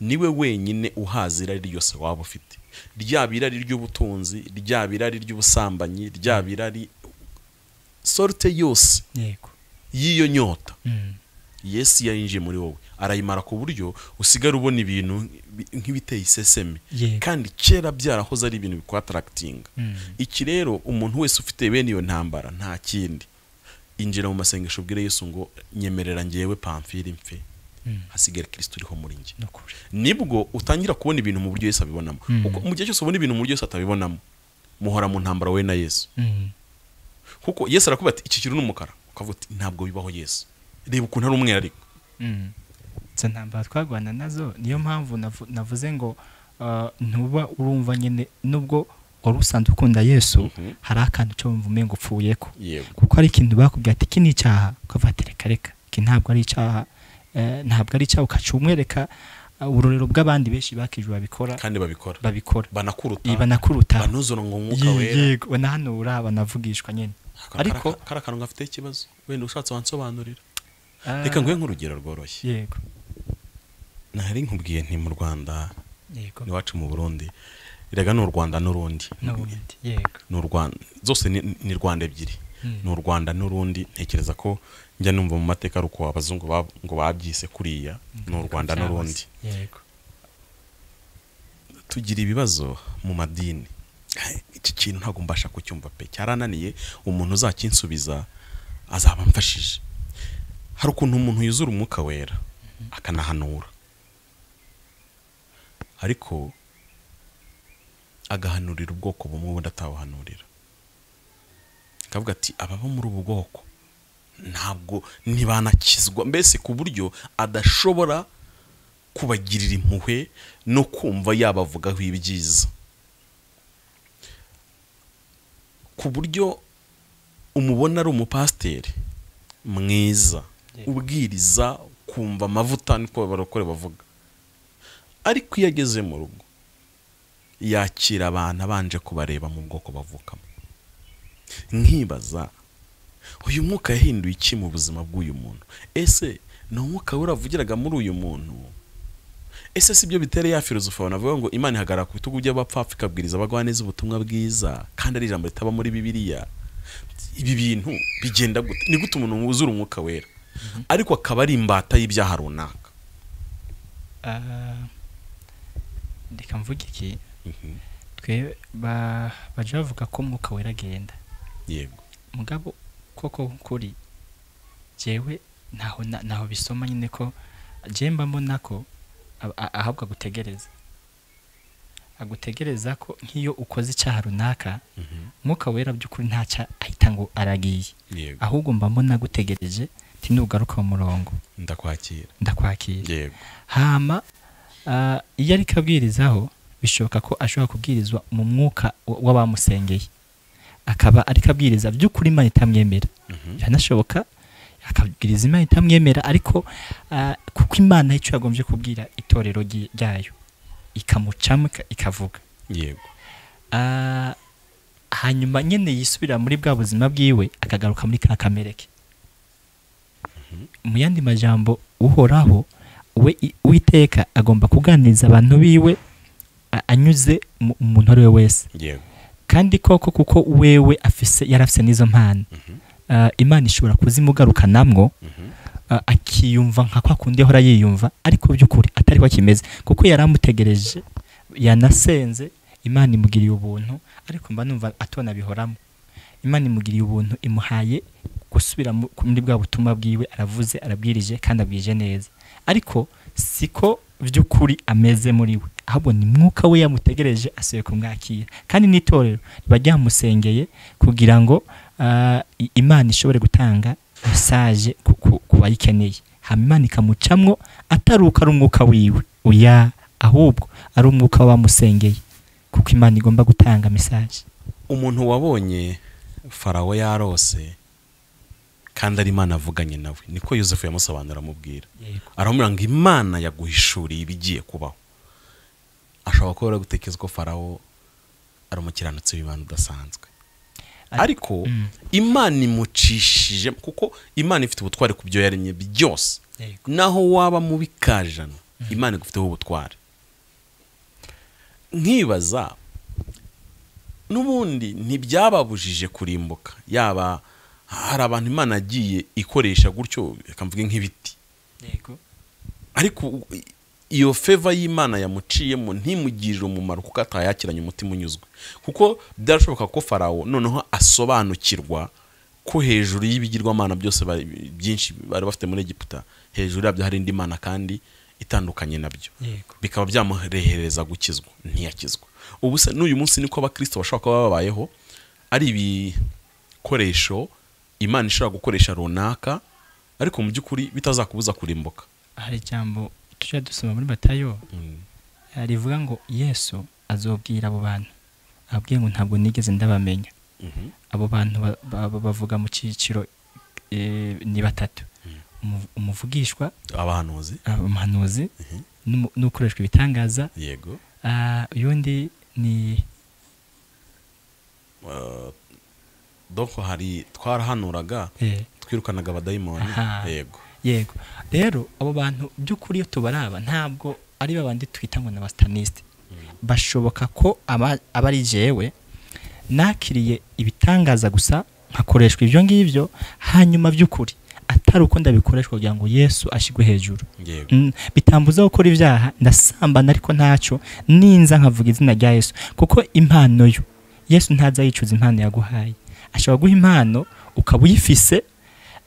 ni we wenyine uhaza irari ryose waba ufite. Ryaba irari ry'ubutunzi ryaba irari ry'ubusambanyi ryaba irari sorute yose yego. y'iyo nyota. Mm. yesu iyo yinjiye muri wowe. Arayimara ku buryo usigara ubona ibintu bi- nk'ibiteye iseseme. Kandi kera byarahoze ari ibintu bikwatarakitinga Mm. iki rero umuntu wese ufite bene iyo ntambara nta kindi. Injira mu masengesho ubwire yesu ngo nyemerera ngewe pamfiri mfe Mm. hasigare kirisito uriho muri njye. Nibwo utangira kubona ibintu mu buryo yesu abibonamo. Mm. kuko mu gihe cyose ubona ibintu mu buryo yesu atabibonamo muhora mu ntambara we na yesu. Mm. kuko yesu arakuba ati iki kintu ni umukara. Ukavuga uti ntabwo bibaho yesu. Reba ukuntu ari umweru ariko Mm. izo ntambara twagwana na zo niyo mpamvu navu- navuze ngo uh, ntuba urumva nyine nubwo wari usanzwe ukunda yesu Mhm. hari akantu cyo wumva umenga upfuyeko yego. Kuko hari ikintu bakubwira ati iki ni icyaha. Ukavuga ati reka reka. Iki ntabwo ari icyaha. Ntabwo ari icyaha ukaca umwereka uh, uburorero bw'abandi benshi bakijwe babikora. Kandi babikora. Babikora. Banakuruta. Banakuruta. Banuzura ngo umwuka wera. yego. Banahanura banavugishwa nyine ariko- kari akantu gafite ikibazo. Wenda ushatse wansobanurira. Ah, reka nguhe nk'urugero rworoshye. yego. Nari nkubwiye nti mu rwanda yego. iwacu mu burundi. Rega ni u rwanda n'urundi. Ni u rwanda. Zose ni, rwanda ebyiri. Mm. ni u rwanda n'urundi. Ntekereza ko njya numva mu mateka ari uko abazungu ngo babyise kuriya ni u rwanda n'urundi tugira ibibazo mu madini. Iki kintu ntabwo mbasha kucyumva pe. Cyarananiye umuntu uzakinsubiza azaba amfashije. Hari ukuntu umuntu yuzura umwuka wera akanahanura. Ariko agahanurira ubwoko bumwe ubundi atawuhanurira akavuga ati ababa muri ubu bwoko ntabwo ntibanakizwa mbese ku buryo adashobora kubagirira impuhwe no kumva yabavugaho ibyiza. Ku buryo umubona ari umupasiteri mwiza ubwiriza kumva amavuta niko barokore bavuga. Ariko iyo ageze mu rugo yakira abantu abanje kubareba mu bwoko bavukamo. Nkibaza uyu mwuka yahinduye iki mu buzima bw'uyu muntu? Ese ni umwuka uravugiraga muri uyu muntu? Ese si byo bitera ya filozofi banavuga ngo imana ihagarara ku bitugu by'abapfapfa ikabwiriza abagwaneza ubutumwa bwiza kandi ari ijambo ritaba muri bibiliya? Ibi bintu bigenda gute? Ni gute umuntu wuzura umwuka wera? Ariko akaba ari imbata y'ibyaha runaka. Ah, reka mvuge iki? Mhm. twe ba- baja bavuga ko umwuka wera agenda. Yego. Mugabo koko kuri jewe ntaho ntaho bisoma nyine ko jewe mba mbona ko ahabwa agutegereza agutegereza ko nk'iyo ukoze icyaha runaka Mhm. umwuka wera by'ukuri ntacyo ahita ngo aragiye. Ahubwo mba mbona agutegereje ti nugaruka mu murongo. Ndakwakira. Ndakwakira. Yego. Hama iyo ariko abwirizaho bishoboka ko ashobora kubwirizwa mu mwuka w'abamusengeye akaba ariko abwiriza by'ukuri imana itamwemera. Mhm. biranashoboka akabwiriza imana itamwemera ariko ah, kuko imana icyo yagombye kubwira itorero ryayo ikamucamo ika- ikavuga. Yego. Ah, hanyuma nyine yisubira muri bwa buzima bwiwe akagaruka muri ka kamere ke mu yandi majambo uhoraho we uwiteka agomba kuganiriza abantu biwe anyuze mu mu muntu uwo ari we wese. Yego. Kandi koko kuko wewe afise yari afise n'izo mpano Mhm. Ah, imana ishobora kuzimugarukanamwo Mhm. ah, akiyumva nka kwa kundi ahora yiyumva ariko by'ukuri atari ko kimeze kuko yari amutegereje yanasenze imana imugiriye ubuntu ariko mba numva atona bihoramo imana imugiriye ubuntu imuhaye gusubira mu- muri bwa butumwa bwiwe aravuze arabwirije kandi abwije neza ariko siko by'ukuri ameze muri we. Ahubwo ni mwuka we yamutegereje asuye kumwakira kandi n'itorero riba ryamusengeye kugira ngo ah, imana ishobore gutanga mesaje ku- bayikeneye. Hama imana ikamucamwo ataruka ari umwuka wiwe. Oya ahubwo ari umwuka w'abamusengeye kuko imana igomba gutanga mesaje umuntu wabonye farawo yarose kandi ari imana avuganye nawe niko yosefu yamusobanura amubwira. Aramubwira ngo imana yaguhishuriye ibigiye kubaho. Ashobora kuba gutekereza ko farawo ari umukiranutsi w'imana udasanzwe. Ariko Mm. imana imucishije kuko imana ifite ubutware ku byo yaremye byose. Naho waba mubi kajana imana igufiteho ubutware. Nkibaza n'ubundi ntibyababujije kurimbuka. Yaba hari abantu imana yagiye ikoresha gutyo reka mvuge nk'ibiti. Ariko iyo feva y'imana yamuciyemo ntimugirire umumaro kuko atayakiranye umutima unyuzwe. Kuko byarashoboka ko farawo noneho asobanukirwa ko hejuru y'ibigirwamana byose byinshi bari bafite muri egiputa hejuru yabyo hari indi mana kandi itandukanye na byo. Bikaba byamurehereza gukizwa ntiyakizwa ubu se n'uyu munsi niko abakristo bashobora kuba babayeho ari ibikoresho imana ishobora gukoresha runaka ariko mu by'ukuri bitazakubuza kurimbuka. Hari ijambo tujya dusoma muri batayo Mm. eh, rivuga ngo yesu azobwira abo bantu. Ababwiye ngo ntabwo nigeze ndabamenya. Mhm. abo bantu ba- ba- ba- bavuga mu cyiciro eh, ni batatu. Umu- umuvugishwa abahanuzi. ah, umuhanuzi Mhm. n'ukoreshwa ibitangaza. Yego. Ah, uyundi ni Donc hari twarahanuraga eh, twirukanaga abadayimoni. Yego. Yego. Rero abo bantu by'ukuri iyo tubaraba ntabwo ari babandi twita ngo ni abasitanisite bashoboka ko aba ari jewe nakiriye ibitangaza gusa nkakoreshwa ibyo ngibyo hanyuma by'ukuri atari uko ndabikoreshwa kugira ngo yesu ashyirwe hejuru. Mm, bitambuza gukora ibyaha ndasambana ariko ntacyo ninza nkavuga izina rya yesu. Kuko impano yo yesu ntaza yicuza impano yaguhaye. Ashobora guha impano ukaba uyifise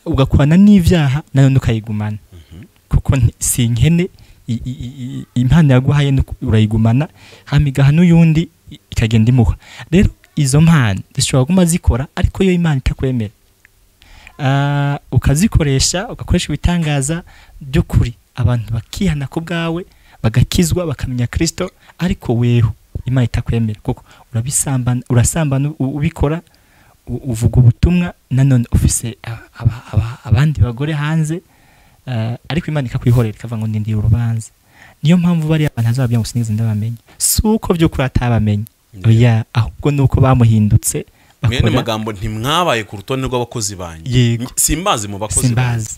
ugakorana n'ibyaha nanone ukayigumana. Mhm. kuko si nkene i- i- i- i- impano yaguhaye urayigumana hama igaha n'uyundi ikagenda imuha. Rero izo mpano zishobora kuguma zikora ariko iyo imana itakwemera. Ah, ukazikoresha ugakoresha ibitangaza by'ukuri abantu bakihana ku bwawe bagakizwa bakamenya kirisito ariko weho imana itakwemera. Kuko urasambana ubikora uvuga ubutumwa nanone ufise aba- aba- aba- abandi bagore hanze ah, ariko imana ikakwihorera ikavuga ngo ndindiye urubanza. Niyo mpamvu bariya abantu azababwira ngo sinigeze ndabamenya. Si uko by'ukuri atabamenye oya ahubwo ni uko bamuhindutse mwene magambo ntimwabaye ku rutonde rw'abakozi banjye Yego. simbazi mu bakozi simbazi.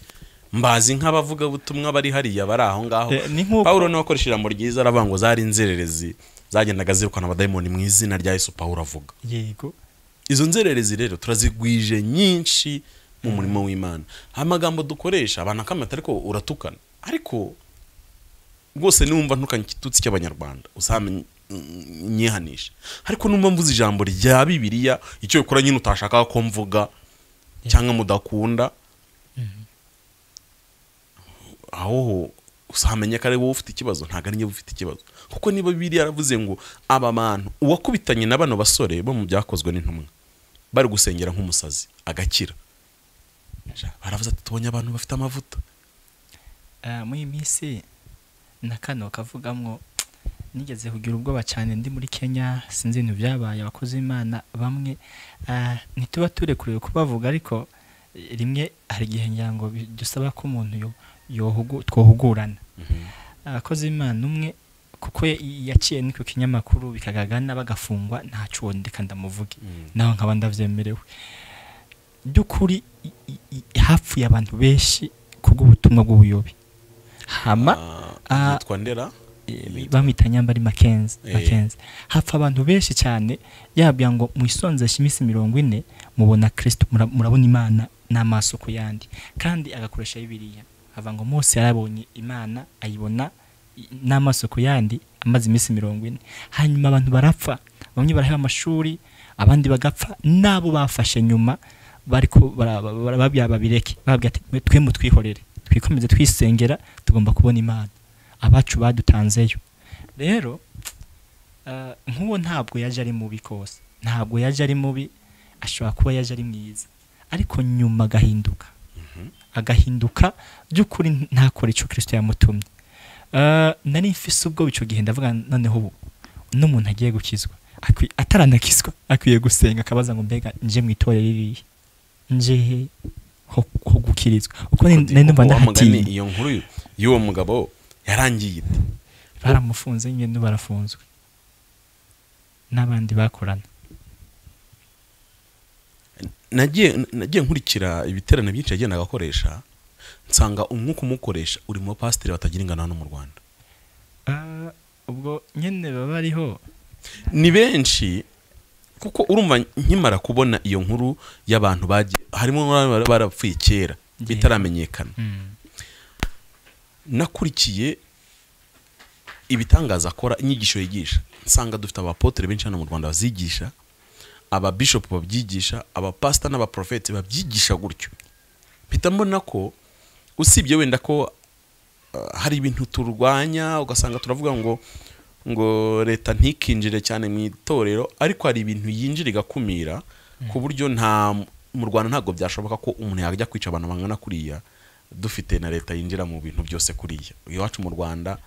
Mbazi nk'abavugabutumwa bari hariya bari aho ngaho. Eh, ni nk'uko pawulo ni we akoresha ijambo ryiza aravuga ngo zari inzererezi zagendaga zirukana abadayimoni mu izina rya yesu pawulo avuga. Yego. Izo nzererezi rero turazigwije nyinshi mu murimo w'imana. Amagambo dukoresha abantu akamata ariko uratukana. Ariko rwose niwumva ntukanye igitutsi cy'abanyarwanda uzamenyihanisha ariko numva mvuze ijambo rya bibiliya icyo bikora nyine utashakaga ko mvuga cyangwa mudakunda. Aho uzamenye ko ari wowe ufite ikibazo ntabwo ari njyewe ufite ikibazo. Kuko niba bibiliya yaravuze ngo aba bantu uwakubitanye na bano basore bo mu byakozwe n'intumwa bari gusengera nk'umusazi agakira. Baravuze ati tubonye abantu bafite amavuta. Ah, muri iyi minsi na kano kavugamwo nigeze kugira ubwoba cyane ndi muri kenya sinzi ibintu byabaye abakozi b'imana bamwe. Ah, ntituba turekuriwe kubavuga ariko rimwe hari igihe ngira ngo dusaba ko umuntu twohugurana. Mhm. abakozi b'imana umwe kuko ya- yaciye ni ku kinyamakuru bikagagana bagafungwa ntaco ndeka ndamuvuge. Mm. naho nkaba ndavyemerewe. By'ukuri hapfuye abantu benshi kubw'ubutumwa bw'ubuyobe. Hama Ah, ah, bamwita nyamba ari makenzi Eh. makenzi. Hapfa abantu benshi cyane yabwira ngo mwisonzeshe iminsi mirongo ine mubona kristo mura- murabona imana n'amaso ku yandi. Kandi agakoresha bibiliya. Ava ngo mose yarabonye imana ayibona n'amaso ku yandi amaze iminsi mirongo ine. Hanyuma abantu barapfa bamwe baraheba amashuri abandi bagapfa n'abo bafashe nyuma babireke babwira ati "Mwe twe mutwihorere twikomeze twisengera tugomba kubona imana. Abacu badutanzeyo. Rero eh, nk'uwo ntabwo yaje ari mubi kose. Ntabwo yaje ari mubi ashobora kuba yaje ari mwiza. Ariko nyuma agahinduka. Agahinduka by'ukuri ntakore icyo kirisito yamutumye. Nari mfise ubwo icyo gihe ndavuga noneho ubu n'umuntu agiye gukizwa ataranakizwa akwiye gusenga akabaza ngo mbega nje mu itorero ririhe nje he ho gukirizwa uko nari numva ndahatinya iyo nkuru y'uwo mugabo yarangiye ite baramufunze nyine barafunzwe n'abandi bakorana nagiye nkurikira ibiterane byinshi yagendaga akoresha nsanga umwuka umukoresha uri mu bapasiteri batagira ingano hano mu rwanda. Ah, ubwo nyine baba bariho ni benshi kuko urumva nkimara kubona iyo nkuru y'abantu bagiye harimo barapfuye kera bitaramenyekana. Nakurikiye ibitangaza akora inyigisho yigisha. Nsanga dufite abapotere benshi hano mu rwanda bazigisha ababishopu babyigisha abapasita n'abaprofeti babyigisha gutyo. Mpita mbona ko usibye wenda ko uh, hari ibintu turwanya ugasanga turavuga ngo ngo leta ntikinjire cyane mu itorero ariko hari ibintu yinjira igakumira ku buryo nta mu rwanda ntabwo byashoboka ko umuntu yajya kwica abantu bangana kuriya dufite na leta yinjira mu bintu byose kuriya. Iwacu mu rwanda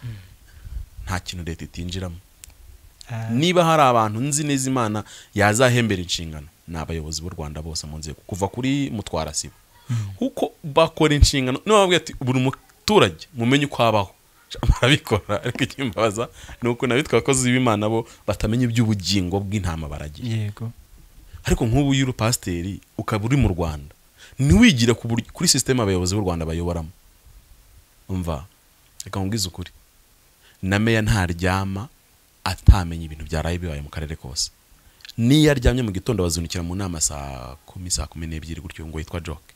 nta kintu leta itinjiramo. Ah, niba hari abantu nzi neza imana yazahembera inshingano ni abayobozi b'u rwanda bose mu nzego. Kuva kuri mutwara sibo. Kuko bakora inshingano niba babwira ati buri muturage mumenye uko abaho. Barabikora ariko ikimbabaza ni uko nabitwa abakozi b'imana bo batamenya iby'ubugingo bw'intama baragira yego. Ariko nk'ubu iyo uri pasiteri ukaba uri mu rwanda. Ntiwigire kuri sisiteme abayobozi b'u rwanda bayoboramo. Umva? Reka nkubwize ukuri. Na meya ntaryama atamenya ibintu byaraye bibaye mu karere kose. Niyo aryamye mu gitondo bazunikira mu nama saa kumi saa kumi n'ebyiri gutyo ngo yitwa joke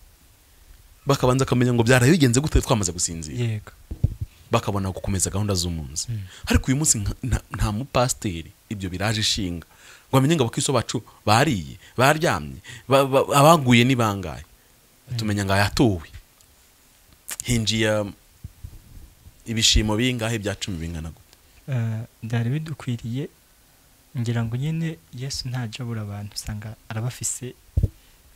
bakabanza akamenya ngo byaraye bigenze gute twamaze gusinzira. Yego. Bakabona gukomeza gahunda z'umunsi. Ariko uyu munsi nta- mupasiteri ibyo biraje ishinga. Ngo amenye ngo abakristo bacu bariye baryamye ba- ba- abaguye ni bangahe? Tumenya ngo yatuwe hinjiye ibishimo bingahe bya cumi bingana gute? Ah, byari bidukwiriye ngira ngo nyine yesu ntajya abura abantu usanga arabafise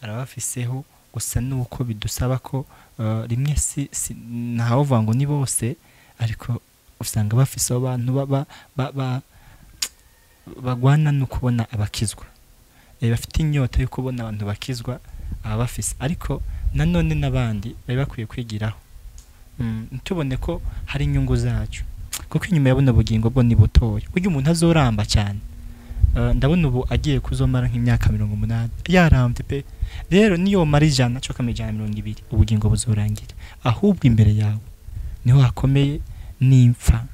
arabafiseho gusa nuko bidusaba ko ah, rimwe si, ntawovuga ngo ni bose ariko usanga abantu baba ba, ba, bagwana no kubona abakizwa. Eh, bafite inyota yo kubona abantu bakizwa aba bafise. Ariko nanone n'abandi bari bakwiye kwigiraho. Mm, ntitubone ko hari inyungu zacu kuko inyuma ya buno bugingo bwo ni butoya. Burya umuntu azoramba cyane. Ndabona ubu agiye kuzomara nk'imyaka mirongo umunani yarambye pe. Rero niyo mara ijana cyo kamara ijana na mirongo ibiri ubugingo buzorangira. Ahubwo imbere yawe ni ho hakomeye n'impfa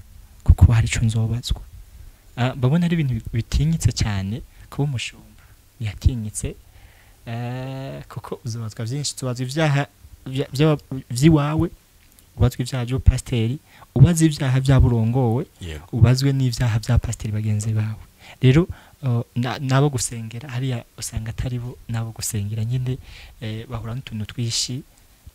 kuko hari icyo nzobazwa. Ah, babona ari ibintu bitinyitse cyane kuba umushumba yatinyitse. Eh, kuko uzobazwa byinshi tubazwa ibyaha bya- by'iwawe ubazwa ibyaha by'ubupasiteri ubaza ibyaha by'aburongowe yego. ubazwe n'ibyaha bya pasiteri bagenzi bawe. Rero n'abo gusengera hariya usanga atari bo n'abo gusengera nyine bahura n'utuntu twishi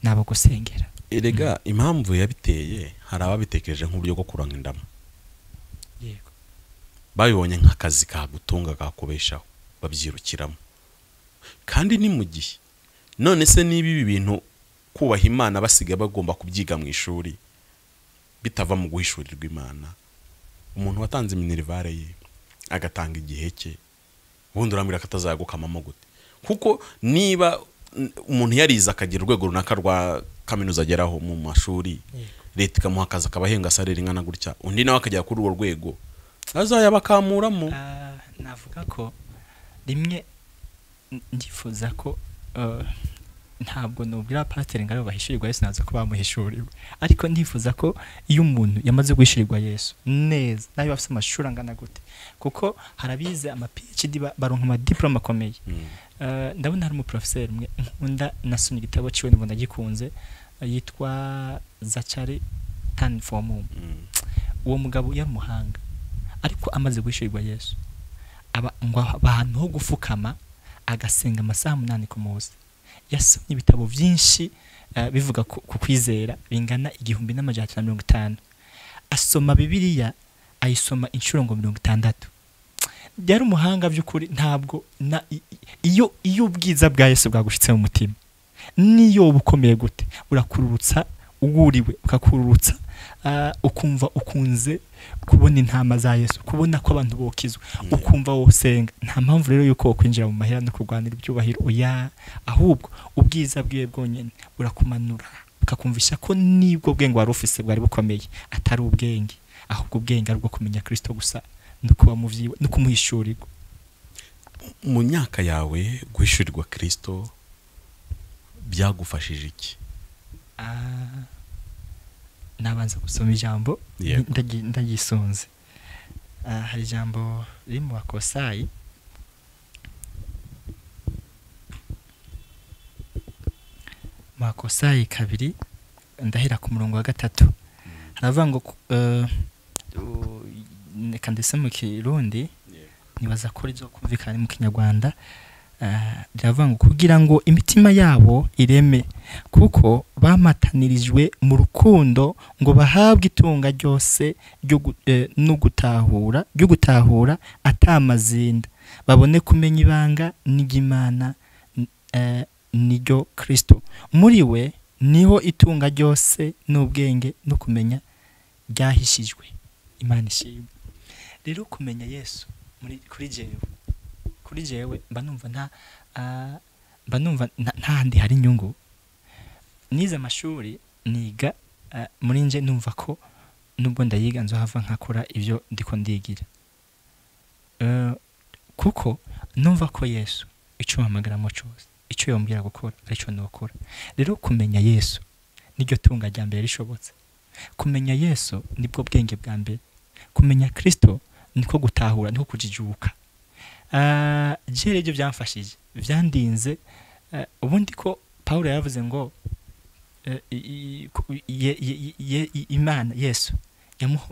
n'abo gusengera erega impamvu yabiteye hari ababitekereje nk'uburyo bwo kuronka indama babibonye nk'akazi kagutunga kakubeshaho babyirukiramo kandi ni mu gihe none se niba ibi bintu kubaha imana basigaye bagomba kubyiga mu ishuri bitava mu guhishurirwa imana umuntu watanze minerivare ye agatanga igihe cye. Ubundi urambwira ko atazagukamamo gute? Kuko niba umuntu yarize akagira urwego runaka rwa kaminuza ageraho mu mashuri leta ikamuha akazi akaba ahenga salari ingana gutya undi nawe akagera kuri urwo rwego azayabakamuramo. Ah, navuga ko rimwe ndifuza ko eh, ntabwo nubwira pasiteri ngo bahishurirwa yesu naza ko bamuhishuriwe. Ariko ndifuza ko iyo umuntu yamaze guhishurirwa yesu neza nawe bafite amashuri angana gute? Kuko hari abize ama phd ba- baronka amadiploma akomeye. Mm. Eh, ndabona hari umuprofeseri umwe nkunda nasomye igitabo ciwe ndumva ndagikunze eh, yitwa zacari tanfomu. Mm. uwo mugabo yari umuhanga ariko amaze guhishurirwa yesu. Aba ngo aba ahantu ho gufukama agasenga amasaha umunani ku munsi. Yasomye ibitabo byinshi eh, bivuga ku kwizera bingana igihumbi n'amajana atatu na mirongo itanu. Asoma bibiliya ayisoma inshuro ngo mirongo itandatu. Yari umuhanga by'ukuri ntabwo iyo iyo ubwiza bwa yesu bwagushitse mu mutima niyo uba ukomeye gute? Urakururutsa uguriwe ukakururutsa ukumva ukunze kubona intama za yesu kubona ko abantu bokizwa. Ukumva wosenga. Nta mpamvu rero yuko wokwinjira mu mahera no kurwanira ibyubahiro. Oya ahubwo ubwiza bwiwe bwonyine burakumanura. Bukakumvisha ko ni bwo bwenge wari ufise bwari bukomeye atari ubwenge. Ahubwo ubwenge ari ubwo kumenya kristo gusa no kuba mu no kumuhishurirwa. Mu myaka yawe guhishurirwa kirisito byagufashije iki? Ah, nabanza gusoma ijambo ndagisunze Ah, hari ijambo riri mu bakosayi. Mu bakosayi kabiri ndahera ku murongo wa gatatu. Haravuga ngo eh, reka ndetse mu kirundi. Nibaza ko rizo kumvikana mu kinyarwanda. Ah, riravuga ngo kugira ngo imitima yabo ireme kuko bamatanirijwe mu rukundo ngo bahabwe itunga ryose eh, no gutahura ryo gutahura atamazinda babone kumenya ibanga n'iry'imana eh, niryo kristo. Muri we ni ho itunga ryose n'ubwenge no kumenya ryahishijwe. Imana ishimwe. Rero kumenya yesu kuri jewe. Kuri jewe mba numva nta mba numva nta nta handi hari inyungu. Nize amashuri niga muri nje numva ko nubwo ndayiga nzohava nkakora ibyo ndiko ndigira. Eh, kuko numva ko yesu icyo mpamagaramo cyose icyo yombwira gukora ari cyo nokora. Rero kumenya yesu niryo tunga rya mbere rishobotse. Kumenya yesu ni bwo bwenge bwa mbere. Kumenya kristo niko gutahura niko kujijuka. Ah, je rero byamfashije. Byandinze. Eh, ubundi ko pawulo yaravuze ngo eh, imana yesu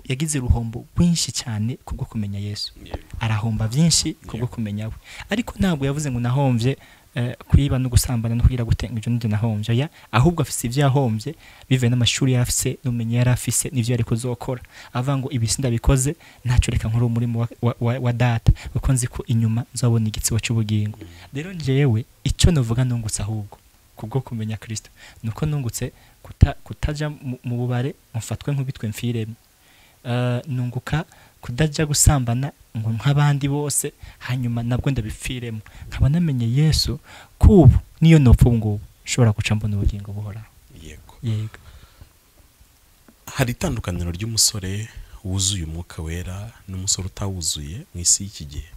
yagize uruhombo rwinshi cyane kubwo kumenya yesu. Arahomba byinshi kubwo kumenya we. Ariko ntabwo yavuze ngo nahombye eh, kwiba no gusambana no kugira gutenga ibyo ni byo nahombye. Oya ahubwo afise ibyo yahombye bivuye n'amashuri yari afise n'ubumenyi yari afise n'ibyo yari kuzokora avuga ngo ibi sindabikoze ntacyo reka nkore umurimo wa, data kuko nzi ko inyuma nzabona igitsibo cy'ubugingo rero njyewe icyo navuga nungutse ahubwo kubwo kumenya kristo. Nuko nungutse kuta, kutaja mu, bubare mfatwe nk'ubitwe mfiremo uh, nunguka kudajya gusambana ngo nk'abandi bose hanyuma nabwo ndabipfiremo nkaba namenye yesu kubu niyo nopfa ubu ngubu nshobora guca mbona ubugingo buhoraho. Yego. Yego. Hari itandukaniro ry'umusore wuzuye umwuka wera n'umusore utawuzuye mu isi y'iki gihe?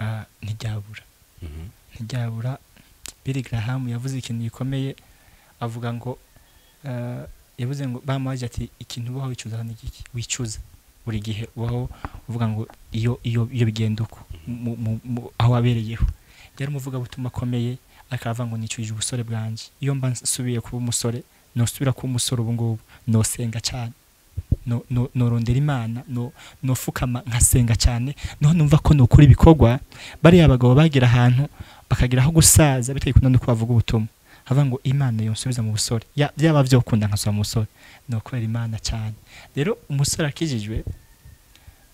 Uh, ntiryabura Mhm. ntiryabura Billy Graham yavuze ikintu gikomeye avuga ngo uh, yavuze ngo bamubaje ati ikintu ubaho wicuza ni iki wicuza. Buri gihe ubaho uvuga ngo iyo iyo iyo bigenda uko aho wabereyeho. Yari umuvugabutumwa akomeye akavuga ngo nicujije ubusore bwanjye. Iyo mba nsubiye kuba umusore nosubira kuba umusore ubu ngubu nosenga cyane no- no- norondera imana no- nofukama nkasenga cyane ni ho numva ko nukora ibikorwa bariya bagabo bagira ahantu bakagira aho gusaza bitakunda no kubavuga ubutumwa. Havuga ngo imana yonsubiza mu busore. Ya- byaba byokunda nkasubira mu busore ni ukorera imana cyane. Rero umusore akijijwe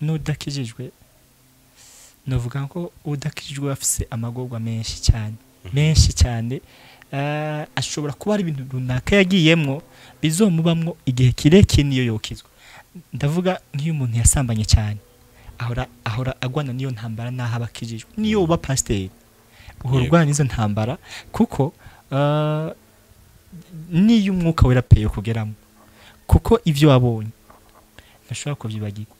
n'udakijijwe navuga ko udakijijwe afise amagorwa menshi cyane. Menshi cyane. Eh, ashobora kuba ari ibintu runaka yagiyemwo bizomubamwo igihe kirekire niyo yokizwa. Ndavuga nk'iyo umuntu yasambanye cyane ahora ahora agwana n'iyo ntambara n'aho aba akijijwe. Niyo uba pasiteri. Uhora Yego. urwana n'izo ntambara kuko n'iyo umwuka wera pe kugeramo kuko ibyo wabonye ntashobora kubyibagirwa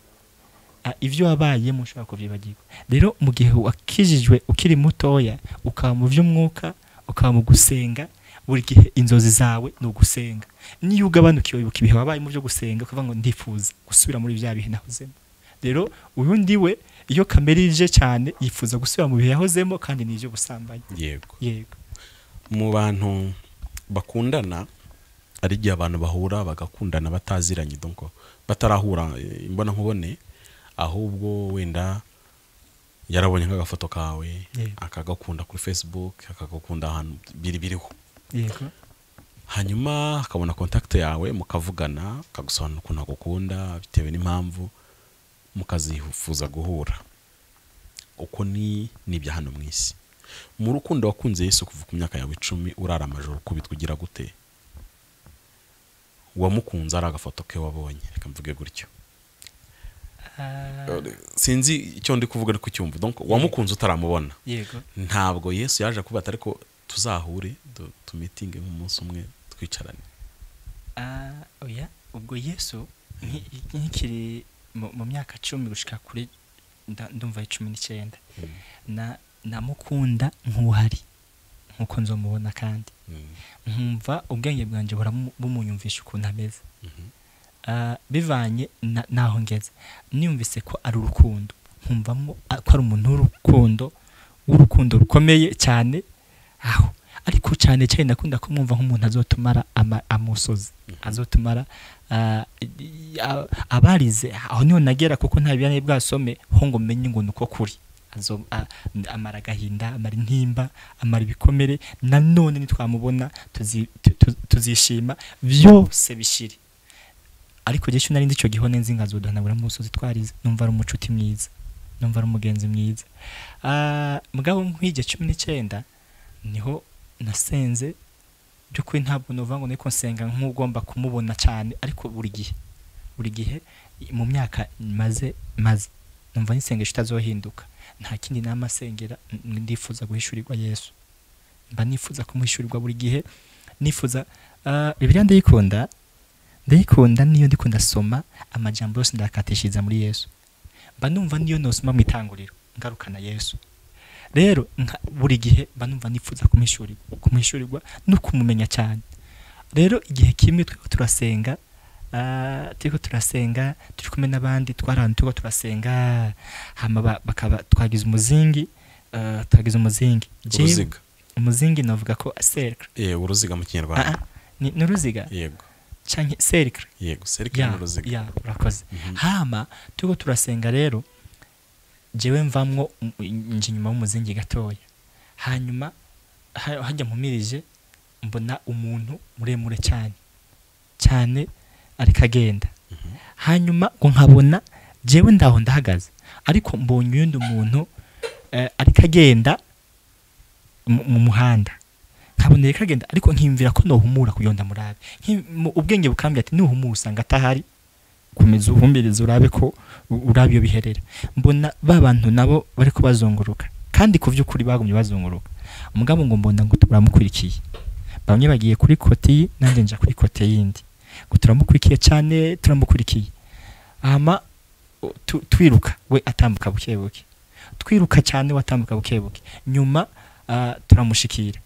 ibyo wabayemo ushobora kubyibagirwa rero mu gihe wakijijwe ukiri mutoya ukaba mu by'umwuka ukaba mu gusenga buri gihe inzozi zawe ni ugusenga. Niyo ugabanukiwe wibuka ibihe wabayemo byo gusenga ukavuga ngo ndifuza gusubira muri bya bihe nahozemo. Rero uyu ndi we iyo kamere ije cyane yifuza gusubira mu bihe yahozemo kandi ni iby'ubusambanyi yego. Yego. Mu bantu bakundana ari igihe abantu bahura bagakundana bataziranye. Donc batarahura eh, imbona nkubone ahubwo wenda yarabonye nk'agafoto kawe akagakunda kuri facebook akagakunda ahantu biri biriho. Hanyuma akabona kontakiti yawe mukavugana akagusobanurira ukuntu agukunda bitewe n'impamvu mukazifuza guhura. Uko ni ni ibya hano mu isi. Mu rukundo wakunze yesu kuva ku myaka yawe icumi urara amajoro ukubitwa ugira gute? Wamukunze ari agafoto ke wabonye. Reka mvuge gutyo. Ah, sinzi icyo ndi kuvuga ariko ucyumva. Wamukunze utaramubona. Ntabwo yesu yaje kubata ariko tuzahure tumitinge nk'umunsi umwe twicarane. Ah, oya. Ubwo yesu nki- nkikiri mu myaka cumi gushika kuri ndumva cumi n'icyenda. Na namukunda nk'uhari nk'uko nzomubona kandi. Mm. nkumva ubwenge bwanjye bumunyumvisha ukuntu ameze. Mhm. Ah, bivanye na- n'aho ngeze. Niyumvise ko ari urukundo. Nkumvamo ko ari umuntu w'urukundo w'urukundo rukomeye cyane. Aho. Ariko cyane cyane ndakunda kumwumva nk'umuntu azotumara amusozi. Azotumara ah, abarize. Aho ni ho nagera kuko nta biyane bwasome ho ngo menye ngo nuko kuri. Azo- a- amara agahinda amara intimba amara ibikomere nanone nitwamubona tuzi- tu- tu- tuzishima byose bishire. Ariko jye nari ndi icyo gihone nzi nkazodanabura mu musozi twarize numva ari umucuti mwiza numva ari umugenzi mwiza. Mugabo nk'ijye cumi n'icyenda ni ho nasenze by'ukuri ntabwo nuvuga ngo niko nsenga nk'ugomba kumubona cyane ariko buri gihe buri gihe mu myaka maze maze numva n'isengesho itazohinduka nta kindi nama asengera ndifuza guhishurirwa yesu. Mba nifuza kumuhishurirwa buri gihe nifuza ah, bibiliya ndayikunda ndayikunda niyo ndiko ndasoma amajambo yose ndakatishiriza muri yesu. Mba numva niyo nosoma mu itanguriro ngarukana yesu. Rero buri gihe mba numva nifuza kumuhishurirwa no kumumenya cyane. Rero igihe kimwe turiko turasenga turiko turasenga turi kumwe n'abandi twari ahantu turiko turasenga. Hama ba- bakaba twagize umuzingi ah, twagize umuzingi. Uruziga. umuzingi navuga ko cercle yewe uruziga mu ah, kinyarwanda. Ah, ni uruziga? Yego. Canke cercle yego ya ni uruziga. ya urakoze. Mhm. hama turiko turasenga rero jewe mvamwo nje inyuma y'umuzingi gatoya. Hanyuma ha- hajya mpumirije mbona umuntu muremure cyane cyane ariko agenda. Hanyuma ngo nkabona jewe ndaho ndahagaze. Ariko mbonye uyundi muntu eh, ariko agenda mu mu muhanda. Nkabona ariko agenda ariko nkiyumvira ko nohumura kugira ngo ndamurabe. Nki- mu- ubwenge bukambye ati nuhumura usanga atahari. Komeza uhumbirize urabe ko urabe iyo biherera. Mbona ba bantu nabo bari kubazunguruka. Kandi ku by'ukuri bagumye bazunguruka. Umugabo ngo mbona ngo turamukurikiye bamwe bagiye kuri kote ye nanjye nja kuri kote yindi. Ngo turamukurikiye cyane turamukurikiye. Hama twiruka we atambuka buke buke. Twiruka cyane we atambuka buke nyuma turamushikira.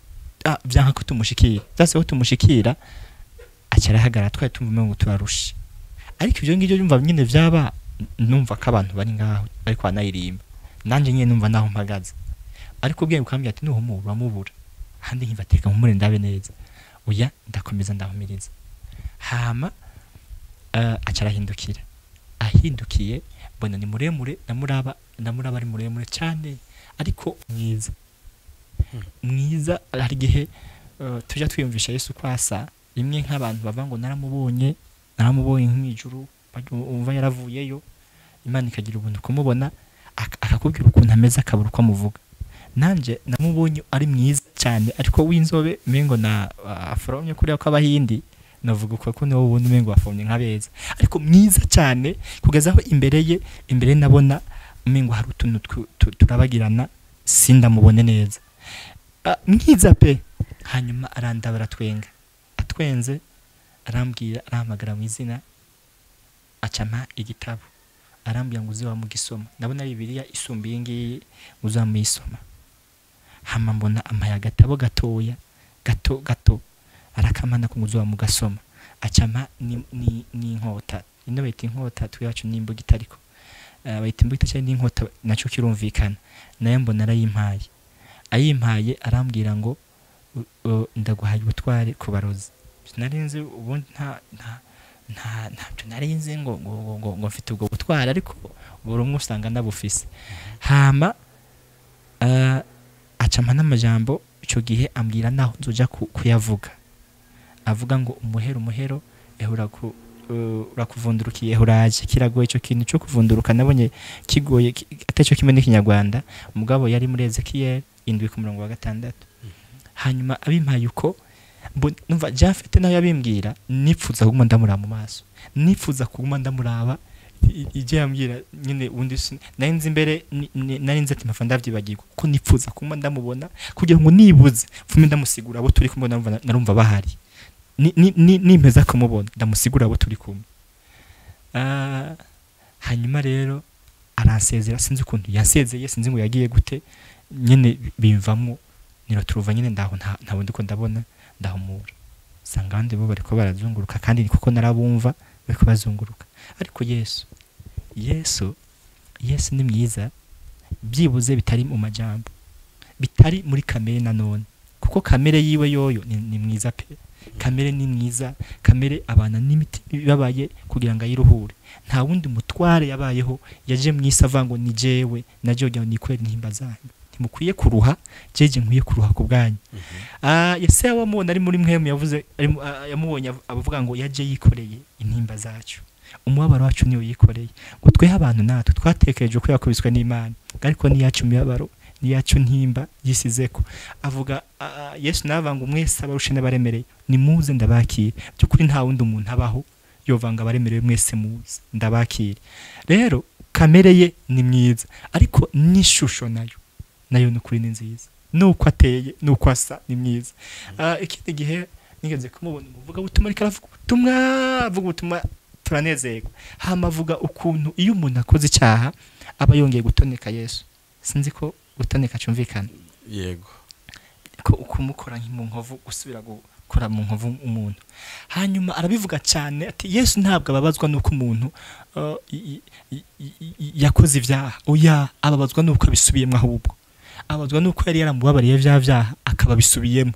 Byanka ko tumushikira. Byase ko tumushikira acyarahagarara twari tumva ngo turarushe. Ariko ibyo ngibyo byumva nyine byaba numva ko abantu bari ngaho ariko banayirimba nanjye nyine numva naho mpagaze. Ariko ubwenge bukambwira ati nuhumura uramubura handi nkibateka nkumure ndabe neza. Oya ndakomeza ndahumiriza hama uh, acarahindukira ahindukiye mbona ni muremure namuraba namuraba ari muremure cyane ariko mwiza. Mwiza hari igihe uh, tujya twiyumvisha yesu ko asa. Rimwe nk'abantu bava ngo naramubonye naramubonye nk'ijuru umva yaravuyeyo imana ikagira ubuntu kumubona ak- akakubwira ukuntu ameze akabura uko amuvuga. Nanjye namubonye ari mwiza cyane ariko w'inzobe umengo na uh, aforomye kuriya kw'abahindi navuga ko niwo ubona umengo wafomye nk'abeza ariko mwiza cyane kugeza aho imbere ye imbere nabona umengo hari utuntu turabagirana sindamubone neza. Ah, mwiza pe! Hanyuma arandaba aratwenga atwenze arambwira arahamagara mu izina acama igitabo. Arambwira ngo uze wamugisoma ndabona ari bibiliya isumba iyi ngiyi uzamuyisoma hama mbona ampaye agatabo gatoya gato gato. Arakamana ko ngo uze wamugasoma acama ni- ni- n'inkota ino bayita inkota twiwacu n'imbuga itariko. Uh, bayita imbuga cyangwa n'inkota na cyo kirumvikana. Nayo mbona arayimpaye. Ayimpaye arambwira ngo ndaguhaye ubutware ku barozi. Nari nzi ubundi nta nta nta ntabyo nari nzi ngo ngo ngo- mfite ubwo butware ariko buri umwe usanga nabufise hama uh, acama n'amajambo icyo gihe ambwira naho nzoja ku- kuyavuga. Avuga ngo umuhero umuhero ehura ku uh, urakuvundurukiye uraje. Kiragoye icyo kintu cyo kuvunduruka. Nabonye kigoye ki- atari cyo kimwe n'ikinyarwanda umugabo yari muri Ezekiel indwi ku murongo wa gatandatu. Hanyuma abimpaye uko numva Jafete nawe yabimbwira nipfuza kuguma ndamuraba mu maso. Nipfuza kuguma ndamuraba. I- ibyo yambwira nyine sin- nari nzi imbere nari nzi ati mpfa ndabyibagirwa ko nipfuza kuguma ndamubona kugira ngo nibuze mfume ndamusigura abo turi kumwe narumva bahari. Nimpeza kumubona. Ndamusigura abo turi kumwe. Ah, hanyuma rero aransezera. Sinzi ukuntu yasezeye sinzi ngo yagiye gute. Nyine bimvamo niraturuva nyine ndaho nta bundi ko ndabona ndahumura. Usanga abandi bo bariko barazunguruka kandi ni kuko narabumva bariko bazunguruka. Ariko yesu yesu yesu ni mwiza. Byibuze bitari mu majambo. Bitari muri kamere nanone. Kuko kamere yiwe yoyo ni mwiza pe. Kamere ni mwiza kamere abana n'imiti ibabaye kugira ngo ayiruhure. Nta wundi mutware yabayeho yaje mu isi avuga ngo ni jewe na jya nikorera intimba zanyu. Ntimukwiye kuruha jeje nkwiye kuruha ku bwanyu. Ah, Yesaya wamubona ari muri mwemu yavuze ah, yamubonye av- avuga ngo yaje yikoreye intimba zacu. Umubabaro wacu niyo yikoreye. Ngo twehe abantu natwe twatekereje ko yakubiswe n'imana. Ariko niyacu imibabaro niyacu ntimba yisizeko avuga ah, yesu navuga ngo mwese abarushe n'abaremereye nimuze ndabakire. By'ukuri nta wundi umuntu abaho yovanga abaremerewe mwese muze ndabakire. Rero kamere ye ni mwiza ariko n'ishusho na yo na yo ni ukuri ni nziza. Nuko ateye nuko asa ni mwiza Ah, ikindi gihe nigeze kumubona umuvuga butumwa ariko aravuga ubutumwa avuga ubutumwa turanezerwa. Hama avuga ukuntu iyo umuntu akoze icyaha aba yongeye gutoneka yesu. Sinzi ko gutoneka cyumvikana yego ko kumukora mu nkovu gusubira gukora mu nkovu umuntu hanyuma arabivuga cyane ati yesu ntabwo ababazwa n'uko umuntu uh, yakoze ibyaha oya ababazwa n'uko abisubiyemo ahubwo ababazwa n'uko yari yaramubabariye bya byaha akaba abisubiyemo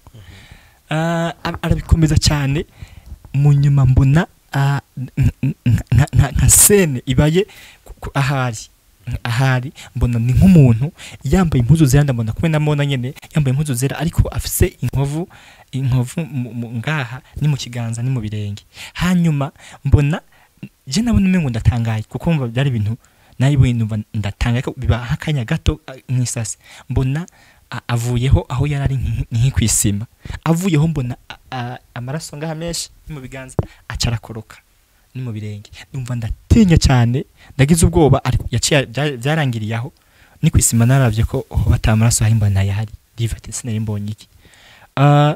Ah, ara- arabikomeza cyane mu nyuma mbona ah, nka- sene ibaye ahari ahari mbona ni nk'umuntu yambaye impuzu zera ndabona kumwe na nyene yambaye impuzu zera ariko afise inkovu inkovu ngaha ni mu kiganza ni mu birenge. Hanyuma mbona je nabona umengo ndatangaye kuko mva byari ibintu na yo ibintu ndatangaye biba nk'akanya gato nk'isasi mbona avuyeho aho yari ari nki- nk'ikwisima avuyeho mbona amaraso ngaha menshi mu biganza aca arakoroka. Ni mu birenge. Numva ndatinya cyane ndagize ubwoba ariko yaciye bya- byarangiriye aho. Ni ku isima naravye ko hoba ata amaraso ahari mbona yahari divate sinari mbonye iki? Ah,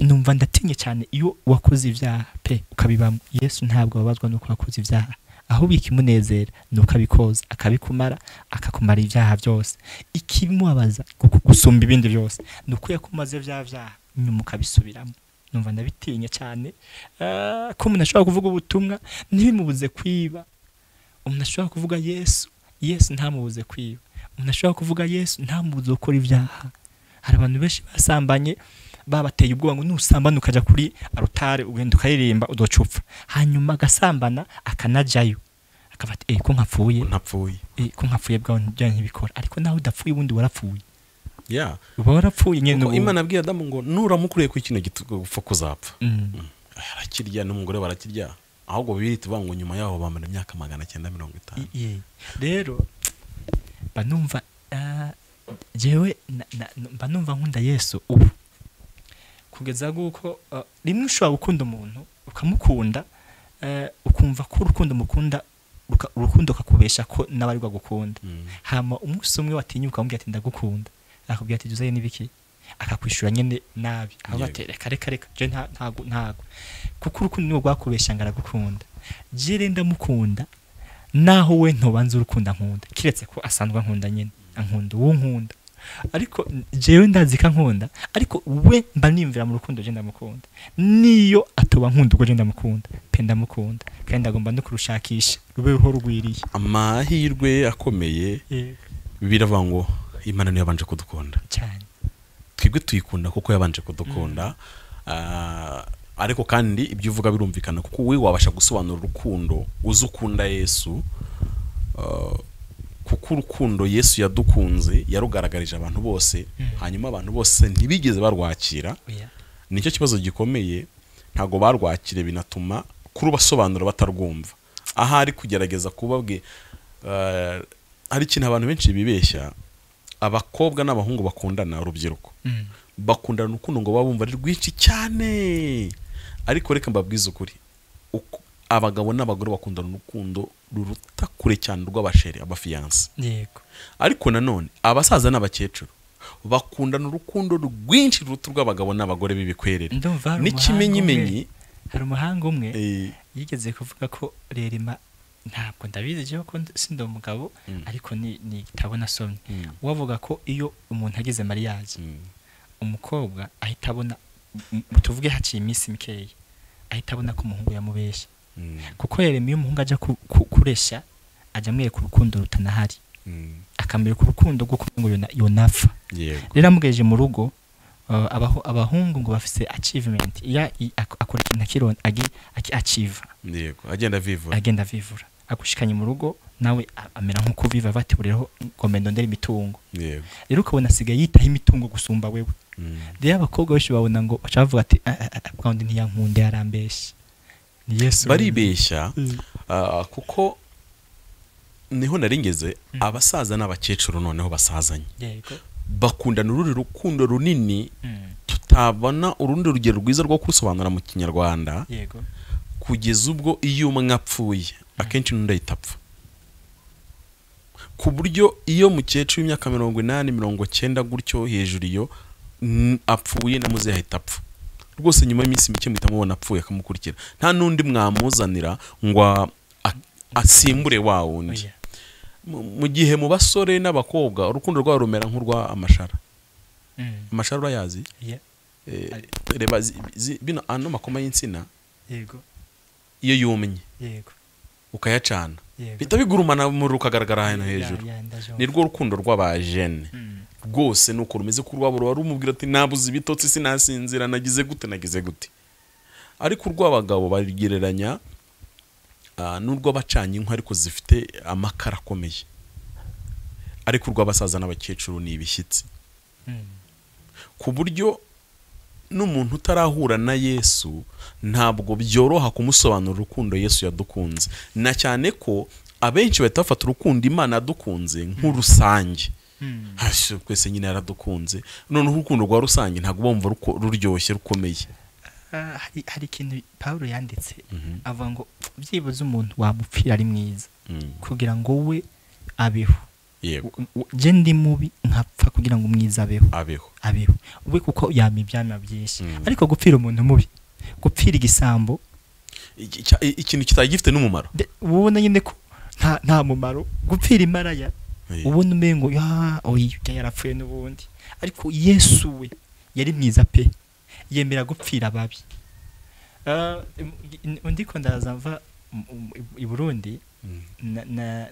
numva ndatinye cyane iyo wakoze ibyaha pe ukabibamo. Yesu ntabwo ababazwa nuko wakoze ibyaha ahubwo ikimunezera ni uko abikoza akabikumara akakumara ibyaha byose ikimubabaza gu- gusumba ibindi byose ni uko yakumaze bya byaha nyuma ukabisubiramo. Numva ndabitinya cyane. Ah, ko umuntu ashobora kuvuga ubutumwa ntibimubuze kwiba. Umuntu ashobora kuvuga yesu yesu ntamubuze kwiba. Umuntu ashobora kuvuga yesu ntamubuze gukora ibyaha. Hari abantu benshi basambanye babateye ubwoba ngo nusambana ukajya kuri arutare ugenda ukaririmba udocupfa hanyuma agasambana akanajyayo. Akavuga ati "Eh, ko nkapfuye eh, ko nkapfuye bwawe ntibikora ariko nawe udapfuye ubundi warapfuye. Ubu- imana abwiye adamu ngo nuramukuriye kuri kino giti upfa kuzapfa Mm. arakirya n'umugore barakirya. Ahubwo bibiri tuvuga ngo nyuma yaho bamara imyaka magana cyenda mirongo itanu. Rero mba numva ah, jewe na- na- mba numva nkunda yesu ubu. Kugeza guko ah, rimwe ushobora gukunda umuntu ukamukunda eh, ukumva ko urukundo mukunda urukundo kakubesha ko nawe ari gukunda Mm. hama umunsi umwe watinyuka ukamubwira ati ndagukunda. Akubwira ati juzaye n'ibiki akakwishura nyene nabi. Aho reka reka reka je nta- ntago ntago kuko urukundo niwo rwakubeshya ngo aragukunda. Je rero ndamukunda naho we ntubanza urukunda nkunda. Kiretse ko asanzwe ankunda nyene. Ankunda uwo nkunda. Ariko jewe ndazi ko ankunda ariko we mba nimvira mu rukundo je ndamukunda. Niyo atoba nkunda ubwo je ndamukunda. Pe ndamukunda. Kandi ndagomba no kurushakisha. Rube ruho rugwiriye. Amahirwe akomeye. Biravuga ngo imana niyo yabanje kudukunda. Cyane. Twebwe tuyikunda kuko yabanje kudukunda. Ah, ariko kandi ibyo uvuga birumvikana kuko we wabasha gusobanura urukundo uzi ukunda yesu Ah, kuko urukundo yesu yadukunze yarugaragarije abantu bose Mm. hanyuma abantu bose ntibigeze barwakira. Nicyo kibazo gikomeye ntabwo barwakire binatuma kurubasobanura batarwumva. Ahari kugerageza kubabwe eh, hari ikintu abantu benshi bibeshya abakobwa n'abahungu bakundana urubyiruko. Mm. bakundana urukundo ngo baba bumva ari rwinshi cyane. Ariko reka mbabwize ukuri. Abagabo n'abagore bakundana urukundo ruruta kure cyane rw'abasheri abafiyanse yego. Ariko nanone abasaza n'abakecuru bakundana urukundo rwinshi ruruta urw'abagabo n'abagore b'ibikwerere. N'ikimenyimenyi hari umuhanga umwe. eh, yigeze kuvuga ko rerima ntabwo ndabizi jewe ko sindi umugabo Mm. ariko ni igitabo nasomye mm, wavuga ko iyo umuntu ageze mariage mm, umukobwa ahita abona tuvuge haciye iminsi mikeya ahita abona ko umuhungu yamubeshya. Kuko rerema iyo umuhungu ajya ku- ku- kureshya ajya amwereka urukundo rutanahari. Akamwereka urukundo rwo ngo yona- yonapfa rero amugejeje mu rugo uh, abahu- abahungu ngo bafise achievement. Iya akora ikintu akiron agi achieve. Yego. Agenda avivura. Agenda avivura. Agushikanye mu rugo nawe amera nk'uko viva bati rero ngombe ndondera imitungo. Rero ukabona asigaye yitaho imitungo gusumba wewe. Mm, rero abakobwa benshi babona ngo baca bavuga ati "Ah, ah, ah, bwa wundi ntiyankunde yarambeshye. Baribeshya Mm. kuko ni ho nari ngeze Mm. abasaza n'abakecuru noneho basazanye. Bakundana urundi rukundo runini tutabona urundi rugero rwiza rwo kurusobanura mu kinyarwanda kugeza ubwo iyo umwe apfuye akenshi n'undi ahita apfa ku buryo iyo mukecuru w'imyaka mirongo inani mirongo cyenda gutyo hejuru iyo apfuye na muzehe ahita apfa rwose nyuma y'iminsi mike muhita mubona apfuye akamukurikira. Nta n'undi mwamuzanira ngo asimbure wa wundi. Oya mu gihe mu basore n'abakobwa urukundo rwabo rumera nk'urwa amashara. Mm. amashara urayazi. Eh, reba ano makoma y'insina? Yego. Iyo yumye. Yego. Ukayacana. Bihita bigurumana umuriro ukagaragara ahantu Ya- hejuru. ni rwo rukundo rw'abajene Mm. rwose ni uko rumeze ko urwabo ruba rumubwira ati nabuze ibitotsi sinasinzira nagize gute nagize gute. Ariko urw'abagabo bagereranya ah, n'urw'abacanye inkwi ariko zifite amakara akomeye. Ariko urw'abasaza n'abakecuru ni ibishyitsi. Mm. ku buryo n'umuntu utarahura na yesu ntabwo byoroha kumusobanurira urukundo yesu yadukunze na cyane ko abenshi bahita bafata urukundo imana yadukunze nk'urusange Mm. Hashe, twese nyine yaradukunze noneho urukundo rwa rusange ntabwo bumva ruryoshye rukomeye Ah, hari ikintu Pawulo yanditse Mhm. avuga ngo byibuze umuntu wamupfira ari mwiza Mm. kugira ngo we abeho je ndi mubi nkapfa kugira ngo umwiza abeho. Abeho. Abeho. We kuko yama ibyama byinshi. Mm. ariko gupfira umuntu mubi gupfira igisambo. Ikintu kitari gifite n'umumaro. Ubona nyine ko nta mumaro. Gupfira imaraya ubona umengo ya oyi ujya yarapfuye n'ubundi. Ariko yesu we yari mwiza pe. Yemera gupfira ababi. Ah, im- im- ndiko ndaza mva i Burundi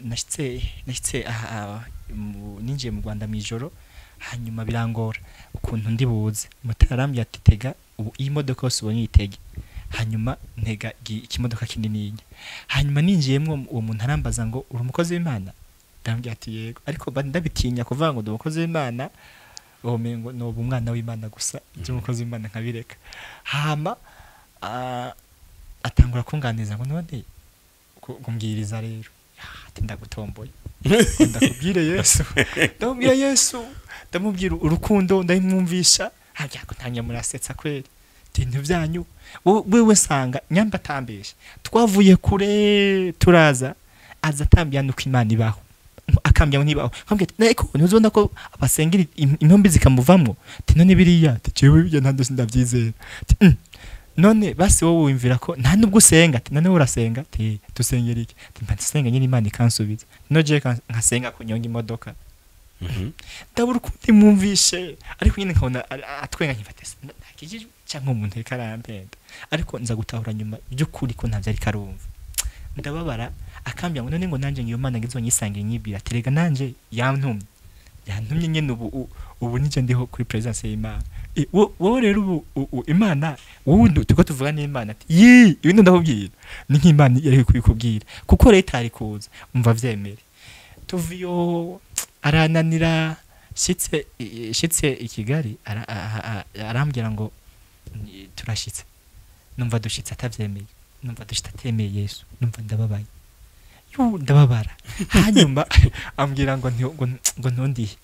nashyitse aha ninjiye mu Rwanda mu ijoro hanyuma birangora. Ukuntu ndi buze mutara arambwira ati tega iyi modoka yose ubonye uyitege hanyuma ntega ikimodoka kinini hanyuma ninjiyemo uwo muntu arambaza ngo uri umukozi w'imana? Ndambwira ati yego. Ariko ndabitinya kuvuga ngo ndi umukozi w'imana. Uwo mengo ni umwana w'imana gusa iby'umukozi w'imana nkabireka. Hama ah, atangura kunganiza ngo none kumbwiriza rero. Ah, ndagutomboye. Ndakubwire yesu. Ndamubwira yesu. Ndamubwira urukundo. Ndabimwumvisha hajya ntangira murasetsa kweri. Ibintu byanyu wewe sanga nyamba atambeshe. Twavuye kure turaza. Aza atambira nuko imana ibaho. Akambya ati niko ntuzobona ko abasengera im- intumbi zikamuvamwo ati none biriya. Ati jewe ibyo ntabwo sindabyizera Ati, "Mm, none basi wowe wumvira ko nta nubwo usenga ati none urasenga? Ati dusengera iki? Mba nsenga nyine imana ikansubiza. No je nkasenga kunyonga imodoka. Mhm. ndabura ukundi mwumvishe ariko nyine nkabona ari- atwenga nkifata ese ntakijijwe cyangwa umuntu ariko arampenda ariko nza gutahura nyuma by'ukuri ko ntabyo ariko arumva ndababara akambya ngo none ngo nanjye ngiyo mana ngizo nyisangira nyibwira ati rega nanjye yantumye. Yantumye nyine ubu ubu nije ndiho kuri presence y'Imana wowe rero ubu Imana wowe turiko tuvuga n'Imana ati yi ibindi ndakubwira. Ni nk'Imana yari kubikubwira kuko rero itari kuza umva vyemere tuviyo arananira shitse i- Kigali arambwira ngo "Ni- turashitse. Numva dushitse atavyemeye. Numva dushitse atemeye Yesu. Numva ndababaye. Ndababara. Hanyuma ambwira ngo ntundihe.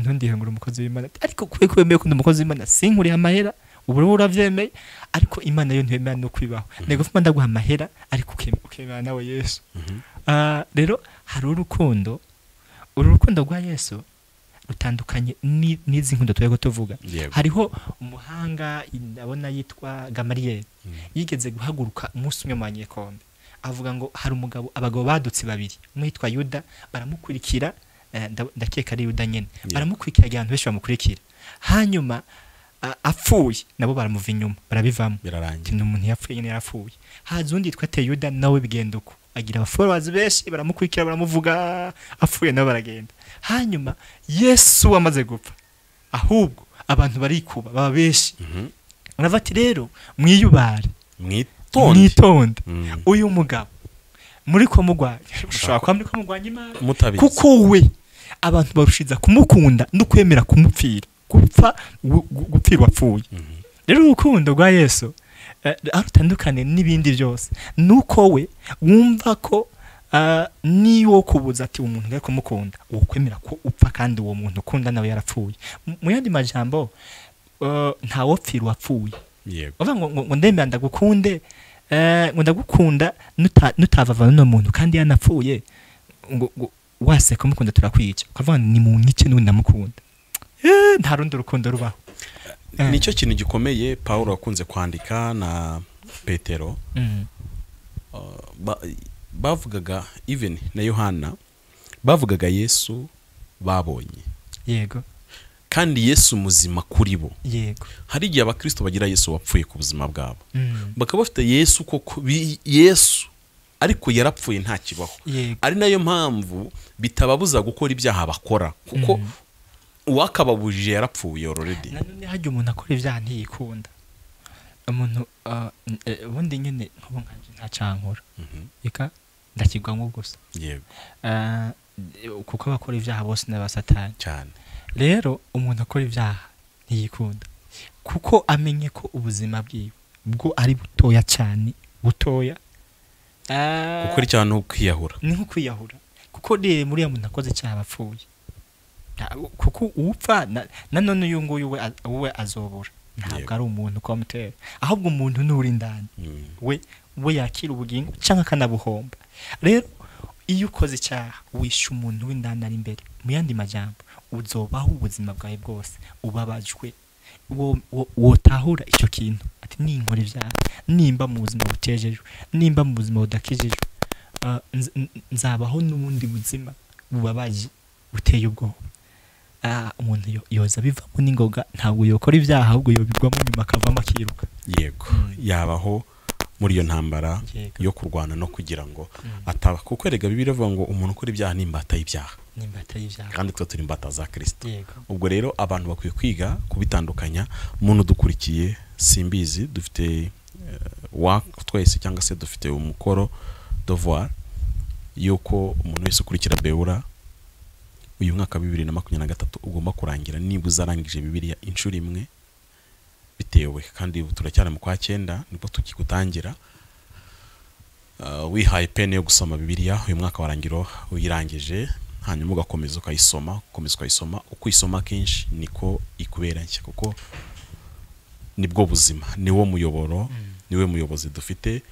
Ngo uri umukozi w'Imana. Ariko kwe ko ndi umukozi w'Imana sinkuriye amahera. Ubu rero uravyemeye ariko Imana yo ntiyemera no kwibaho. Nego fuma ndaguha amahera ariko ukeme- ukemera nawe Yesu. Mhm. Ah, rero hari urukundo uru rukundo rwa Yesu rutandukanye ni- n'izi nkundo twego tuvuga. Hariho umuhanga ndabona yitwa Gamaliel. Mhm. yigeze guhaguruka umunsi umwe mu banyekombe avuga ngo hari umugabo abagabo badutse babiri. Umwe yitwa yuda baramukurikira ndakeka ari yuda Yeah. baramukurikira abantu benshi bamukurikira. Hanyuma apfuye nabo baramuva inyuma. Barabivamo. Birarangira. Ni umuntu yapfuye nyine yarapfuye. Haza undi yitwa teyuda nawe bigenda uko agira abaforowazi benshi baramukurikira baramuvuga apfuye nabo baragenda. Hanyuma yesu wamaze gupfa. Ahubwo abantu barikuba baba benshi. Mhm. aravuga ati rero mwiyubare. Mwitonde. Mhm. uyu mugabo muri ko mugwanya? Ushobora kuba muri ko mugwanya imana? Kuko we abantu barushiza kumukunda no kwemera kumupfira. Gupfa gu- gu- gupfira uwapfuye. Mhm. rero urukundo rwa yesu eh, aho rutandukanye n'ibindi byose. Nuko we wumva ko ah, niwo kubuza ati umuntu ari kumukunda ukwemera ko upfa kandi uwo muntu ukunda nawe yarapfuye. Mu- yandi majambo eh, ntawopfira uwapfuye. Yego. Uvuga ngo ndemera ndagukunde eh, ngo ndagukunda nuta- nutavava n'uno muntu kandi yanapfuye ngo ngo wase kumukunda turakwica ukavuga ni mu nyice n'undi ndamukunda Eh, nta rundi rukundo rubaho Eh. ni cyo kintu gikomeye paul wakunze kwandika na petero. Mm. uh, ba- bavugaga even na yohana bavugaga yesu babonye. Yego. Kandi yesu muzima kuri bo. Yego. Hari igihe abakristo bagira yesu wapfuye ku buzima bwabo. Mm. bakaba bafite yesu koko yesu ariko yarapfuye nta kibaho. Yego. Ari na yo mpamvu bitababuza gukora ibyaha bakora kuko Mhm. uwakababujije yarapfuye already. Nanone hajya umuntu akora ibyaha ntiyikunda. Umuntu n- eh, ubundi nyine nk'ubu nkanje nta cankora. Mhm. reka ndakigwamo gusa. Yego. Ah, kuko abakora ibyaha bose ni abasatani cyane rero umuntu akora ibyaha ntiyikunda. Kuko amenye ko ubuzima bwiwe bwo ari butoya cyane butoya. Gukora icyaha ni ukwiyahura ni nko kwiyahura kuko rero muri muntu akoze icyaha apfuye. Nta- kuko upfa na- nanone uyu nguyu we a- we azobura ntabwo ari umuntu komutera ahubwo umuntu ni uri indani. Mm. we we yakira ubugingo cyangwa akanabuhomba. Rero iyo ukoze icyaha wishe umuntu w'indani ari imbere. Mu yandi majambo uzobaho ubuzima bwawe bwose. Ubabajwe. Wo- wo- wotahura icyo kintu. Ninkora ibyaha nimba mu buzima butejejwe nimba mu buzima budakijijwe ah, nzabaho n'ubundi buzima bubabaje buteye ubwoba. Ah, umuntu yo- yoza bivamo n'ingoga ntabwo yokora ibyaha ahubwo yobigwamo nyuma akavamo akiruka. Yego yabaho muri iyo ntambara yo kurwana no kugira ngo Mm. ataba kuko erega bibiri avuga ngo umuntu ukora ibyaha ni imbata y'ibyaha kandi twe turi imbata za kirisito yego. Ubwo rero abantu bakwiye kwiga kubitandukanya umuntu udukurikiye simbizi dufite eh, wa twese cyangwa se dufite umukoro devoir yuko umuntu wese ukurikira beura uyu mwaka wa bibiri na makumyabiri na gatatu ugomba kurangira. Niba uzarangije bibiliya inshuro imwe bitewe. Kandi turacyari mu kwa cyenda ni bwo tukigutangira Uh, wihaye pene yo gusoma bibiliya uyu mwaka warangira uyirangije hanyuma ugakomeza ukayisoma ukomeza ukayisoma. Uko uyisoma kenshi niko ikubera nshya. Kuko ni bwo buzima. Niwo muyoboro ni we muyobozi dufite.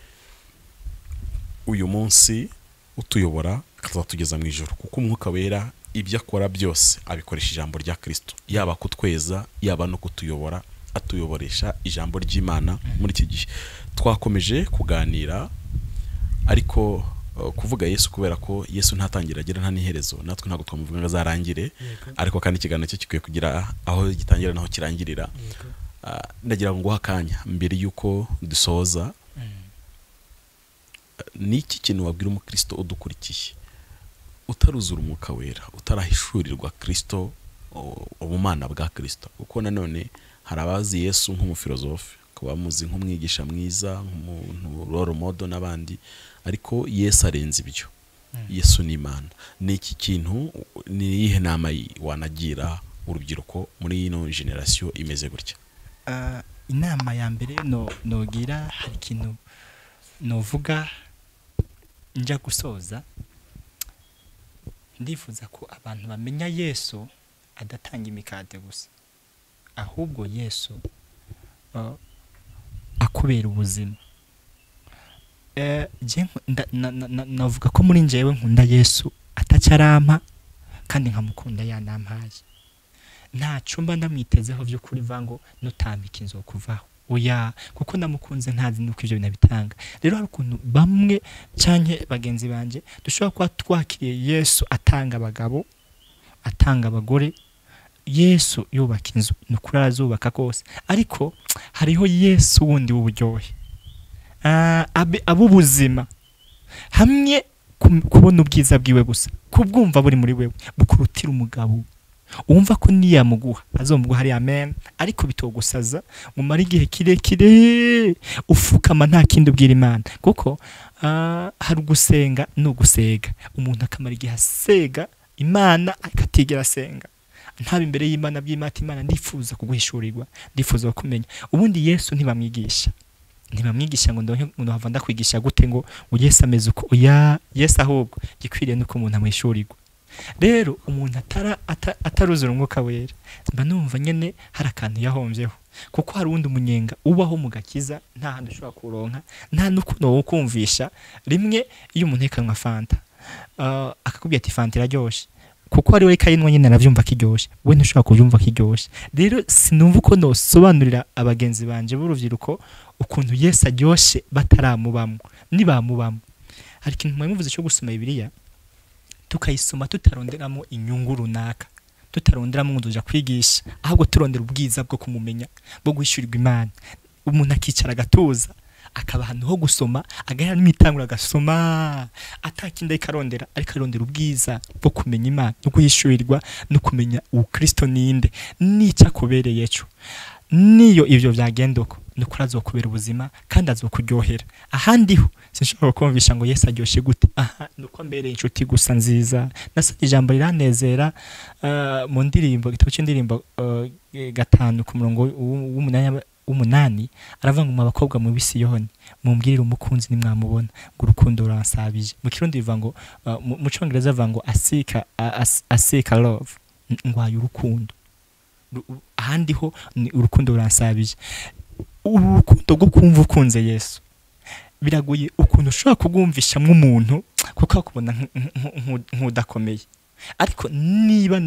Uyu munsi utuyobora akazatugeza mu ijoro. Kuko umwuka wera ibyo akora byose abikoresha ijambo rya kirisito yaba kutweza yaba no kutuyobora atuyoboresha ijambo ry'imana muri iki gihe. Twakomeje kuganira ariko uh, kuvuga yesu kubera ko yesu ntatangira agira nta n'iherezo natwe ntabwo twamuvuga ngo azarangire. Ariko kandi ikiganiro cye gikwiye kugira aho gitangira naho kirangirira. Ndagira ngo nguhe akanya mbere y'uko dusoza ni iki kintu wabwira umukristo udukurikiye? Utaruzura umwuka wera utarahishurirwa kirisito ubumana bwa kirisito kuko nanone hari abazi yesu nk'umufilozofe bakaba bamuzi nk'umwigisha mwiza nk'umuntu roro modo n'abandi ariko yesu arenze ibyo. Yesu ni imana. Ni iki kintu ni iyihe nama wanagira urubyiruko muri ino generasiyo imeze gutya? Inama ya mbere no nogira hari ikintu novuga njya gusoza. Ndifuza ko abantu bamenya yesu adatanga imikate gusa. Ahubwo yesu ah, akubera ubuzima. Eh, navuga ko muri njyewe nkunda yesu atacyarampa kandi nkamukunda yanampaye nta cumba ndamwitezeho by'ukuri ngo nutambika inzokuvaho oya kuko namukunze ntazi nuko ibyo bintu rero hari ukuntu bamwe canke bagenzi banje dushobora kuba twakiriye yesu atanga abagabo atanga abagore yesu yubaka inzu ni ukuri arazubaka rwose ariko hariho yesu wundi w'uburyohe. Ah, ab'ubuzima. Hamwe kubona ubwiza bwiwe gusa kubwumva buri muri wewe bukurutira umugabo. Wumva ko niyamuguha azomuguha ari amen. Ariko bitogusaza mumara igihe kirekire. Ufukama nta kindi ubwira imana. Kuko ah, hari ugusenga ni ugusega umuntu akamara igihe asega imana akatigera asenga. Ntaba imbere y'imana by'imana imana ndifuza kuguhishurirwa ndifuza kumenya. Ubundi yesu ntibamwigisha. Ntibamwigisha ngo ndonke umuntu hava ndakwigisha gute ngo ngo yesu ameze uko. Oya yesu ahubwo gikwiriye nuko umuntu amwishurirwa. Rero umuntu atara ata- ataruzura umwuka wera mba numva nyene hari akantu yahombyeho kuko hari uwundi umunyenga ubaho mu gakiza nta handi ushobora kuronka nta n'ukuntu wokumvisha rimwe iyo umuntu yekanywa fanta. Ah, akakubwira ati fanta iraryoshe. Kuko ari we kayinywa nyine arabyumva ko iryoshye we ntushobora kubyumva ko iryoshye rero sinumva uko nosobanurira abagenzi banje b'urubyiruko ukuntu yesu aryoshye bataramubamo nibamubamo hari ikintu mwari muvuze cyo gusoma bibiliya? Tukayisoma tutaronderamo inyungu runaka. Tutaronderamo ngo tuja kwigisha ahubwo turondera ubwiza bwo kumumenya bwo guhishurirwa imana. Umuntu akicara agatuza akaba ahantu ho gusoma agahera n'imitangura agasoma. Atakindi ariko arondera ariko arondera ubwiza bwo kumenya imana no guhishurirwa no kumenya ubukristo ninde n'icyo akubereye cyo niyo ibyo byagenda uko ni ukuri azokubera ubuzima kandi azokuryohera. Ahandi ho sinshobora kumvisha ngo yesu aryoshye gute? Aha ni uko mbereye inshuti gusa nziza. Nasabye ijambo riranezera ah, mu ndirimbo igitabo cy'indirimbo ah, gatanu ku murongo w'u- w'umunani aravuga ngo mu bakobwa mu bisiyoni mumbwirire umukunzi nimwamubona. Ngo urukundo ruransabije mu kirundi bivuga ngo ah, mu cyongereza bivuga ngo asika love. Ngwaye urukundo. Ru- ru- ahandi ho urukundo ruransabije uru rukundo rwo kumva ukunze yesu. Biragoye ukuntu ushobora kubwumvishamwo umuntu kuko akubona nk- nk- nk- nk'udakomeye. Ariko niba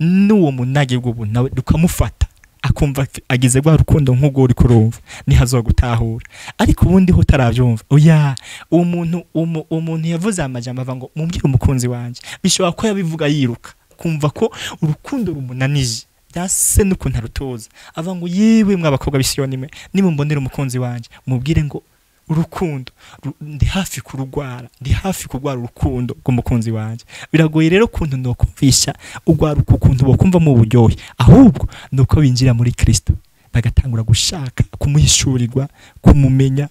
n'uwo munage w'ubu nawe rukamufata akumva agize rwa rukundo nk'ubwo uri kurumva ni ho azogutahura ariko ubundi ho utarabyumva. Oya uwo muntu uwo muntu yavuze aya majambo avuga ngo mumbwire umukunzi wanjye. Bishobora ko yabivuga yiruka kumva ko urukundo rumunanije. Byase n'ukuntu arutoza avuga ngo yewe mw'abakobwa b'isiyoni mwe nimumbonera umukunzi wanjye mubwire ngo urukundo. Ru- ndi hafi kurugwara ndi hafi kurwara urukundo rw'umukunzi wanjye biragoye rero ukuntu nokumvisha ugwaruka ukuntu bokumvamo uburyohe ahubwo ni uko binjira muri kristo. Bagatangura gushaka kumuhishurirwa kumumenya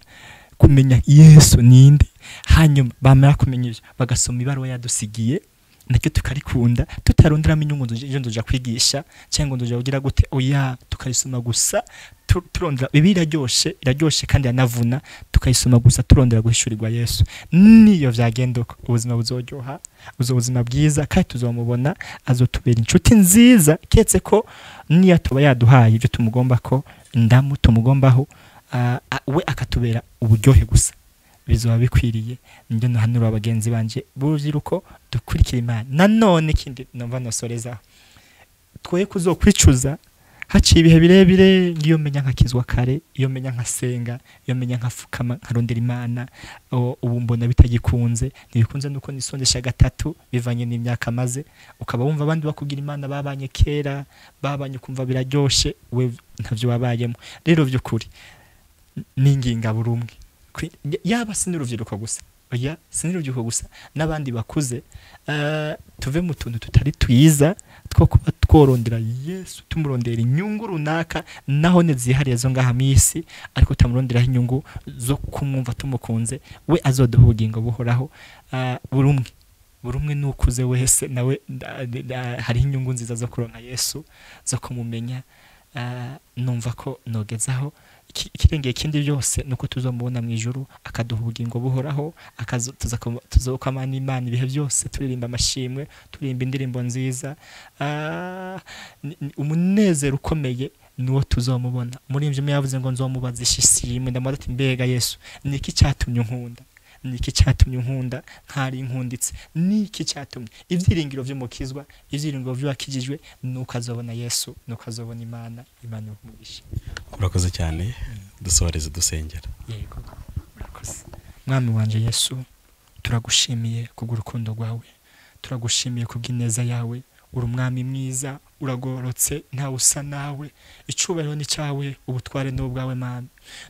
kumenya yesu ninde hanyuma bamara kumenya bagasoma ibaruwa yadusigiye naryo tukarikunda tutaronderamo inyungu nzo ndoja kwigisha cyangwa ndoja kugira gute oya tukayisoma gusa turondera ibi iraryoshe iraryoshe kandi yanavuna tukayisoma gusa turondera guhishurirwa yesu. Niyo vyagenda ubuzima buzoryoha buzo ubuzima bwiza kandi tuzomubona azotubera inshuti nziza ketse ko niyo tuba yaduhaye ibyo tumugomba ko ndamu tumugombaho ah, ah, we akatubera uburyohe gusa bizoba bikwiriye. Nibyo nahanura bagenzi banje. B'urubyiruko dukurikira imana. Nanone ikindi numva nosorezaho twoye kuzokwicuza haciye ibihe birebire ngiyo menya nkakizwa kare iyo menya nkasenga iyo menya nkafukama nkarondera imana ubu mbona bitagikunze. Ntibikunze nuko nisondesha gatatu bivanye n'imyaka maze ukaba wumva abandi bakubwira imana babanye kera babanye ukumva biraryoshe we ntavyo wabayemo. Rero vy'ukuri n'inginga buri umwe yaba si n'urubyiruko gusa oya si n'urubyiruko gusa n'abandi bakuze eh, tuve mu tuntu tutari twiza two kuba tworondera yesu tumurondera inyungu runaka naho zihariye zo ngaha mu isi ariko utamuronderaho inyungu zo kumwumva tumukunze we azoduha ubugingo buhoraho. Ah, buri umwe. Buri umwe n'ukuze wese nawe hariho inyungu nziza zo kuronka yesu zo kumumenya. Numva ko nogezaho. Iki- ikirengeye ikindi byose nuko tuzomubona mu ijuru akaduha ubugingo buhoraho akazo- tuzakoma- tuzokwama n'imana ibihe byose turirimba amashimwe turirimba indirimbo nziza. Ah, ni- ni- umunezero ukomeye niwo tuzomubona. Umuririmbyi umwe yavuze ngo nzomubaza ishimwe ndamubaza ati mbega yesu niki cyatumye unkunda? Niki cyatumye unkunda? Nkari nkunditse. Niki cyatumye? Ibyiringiro by'umukizwa ibyiringiro by'uwakijijwe nuko azobona yesu nuko azobona imana imana umugisha urakoze cyane. Dusohoreze dusengera yego urakoze mwami wanje yesu turagushimiye kubw'urukundo rwawe. Turagushimiye kubw'ineza yawe. Uri umwami mwiza uragorotse ntawe usa nawe. Icyubahiro ni cyawe ubutware ni ubwawe mami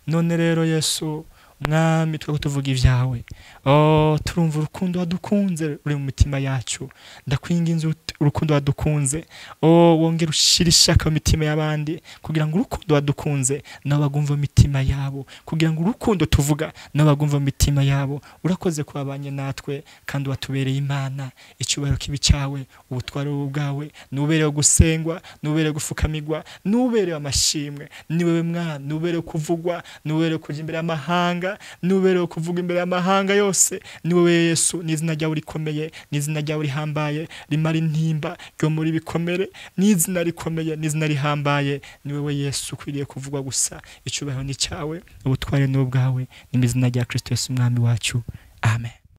none rero yesu mwami twe tuvuga ibyawe oh turumva urukundo wadukunze ruri mu mitima yacu. Ndakwinginze ut- urukundo wadukunze. Oh wongere ushire ishaka mu mitima y'abandi kugira ngo urukundo wadukunze nabo bagumva mitima yabo. Kugira ngo urukundo tuvuga nabo bagumva mitima yabo. Urakoze kuba abanye natwe kandi watubereye imana. Icyubahiro kibi cyawe ubutware bwawe nuberewe gusengwa nuberewe gufukamirwa nuberewe amashimwe ni wowe mwana nuberewe kuvugwa nuberewe kujya imbere y'amahanga nuberewe kuvuga imbere y'amahanga yose. Ni wowe yesu n'izina ryawe rikomeye n'izina ryawe rihambaye rimara intimba ryo muri bikomere n'izina rikomeye n'izina rihambaye ni wowe yesu ukwiriye kuvugwa gusa. Icyubahiro ni cyawe ubutware ni ubwawe ni mu izina rya kirisito yesu umwami wacu. Amen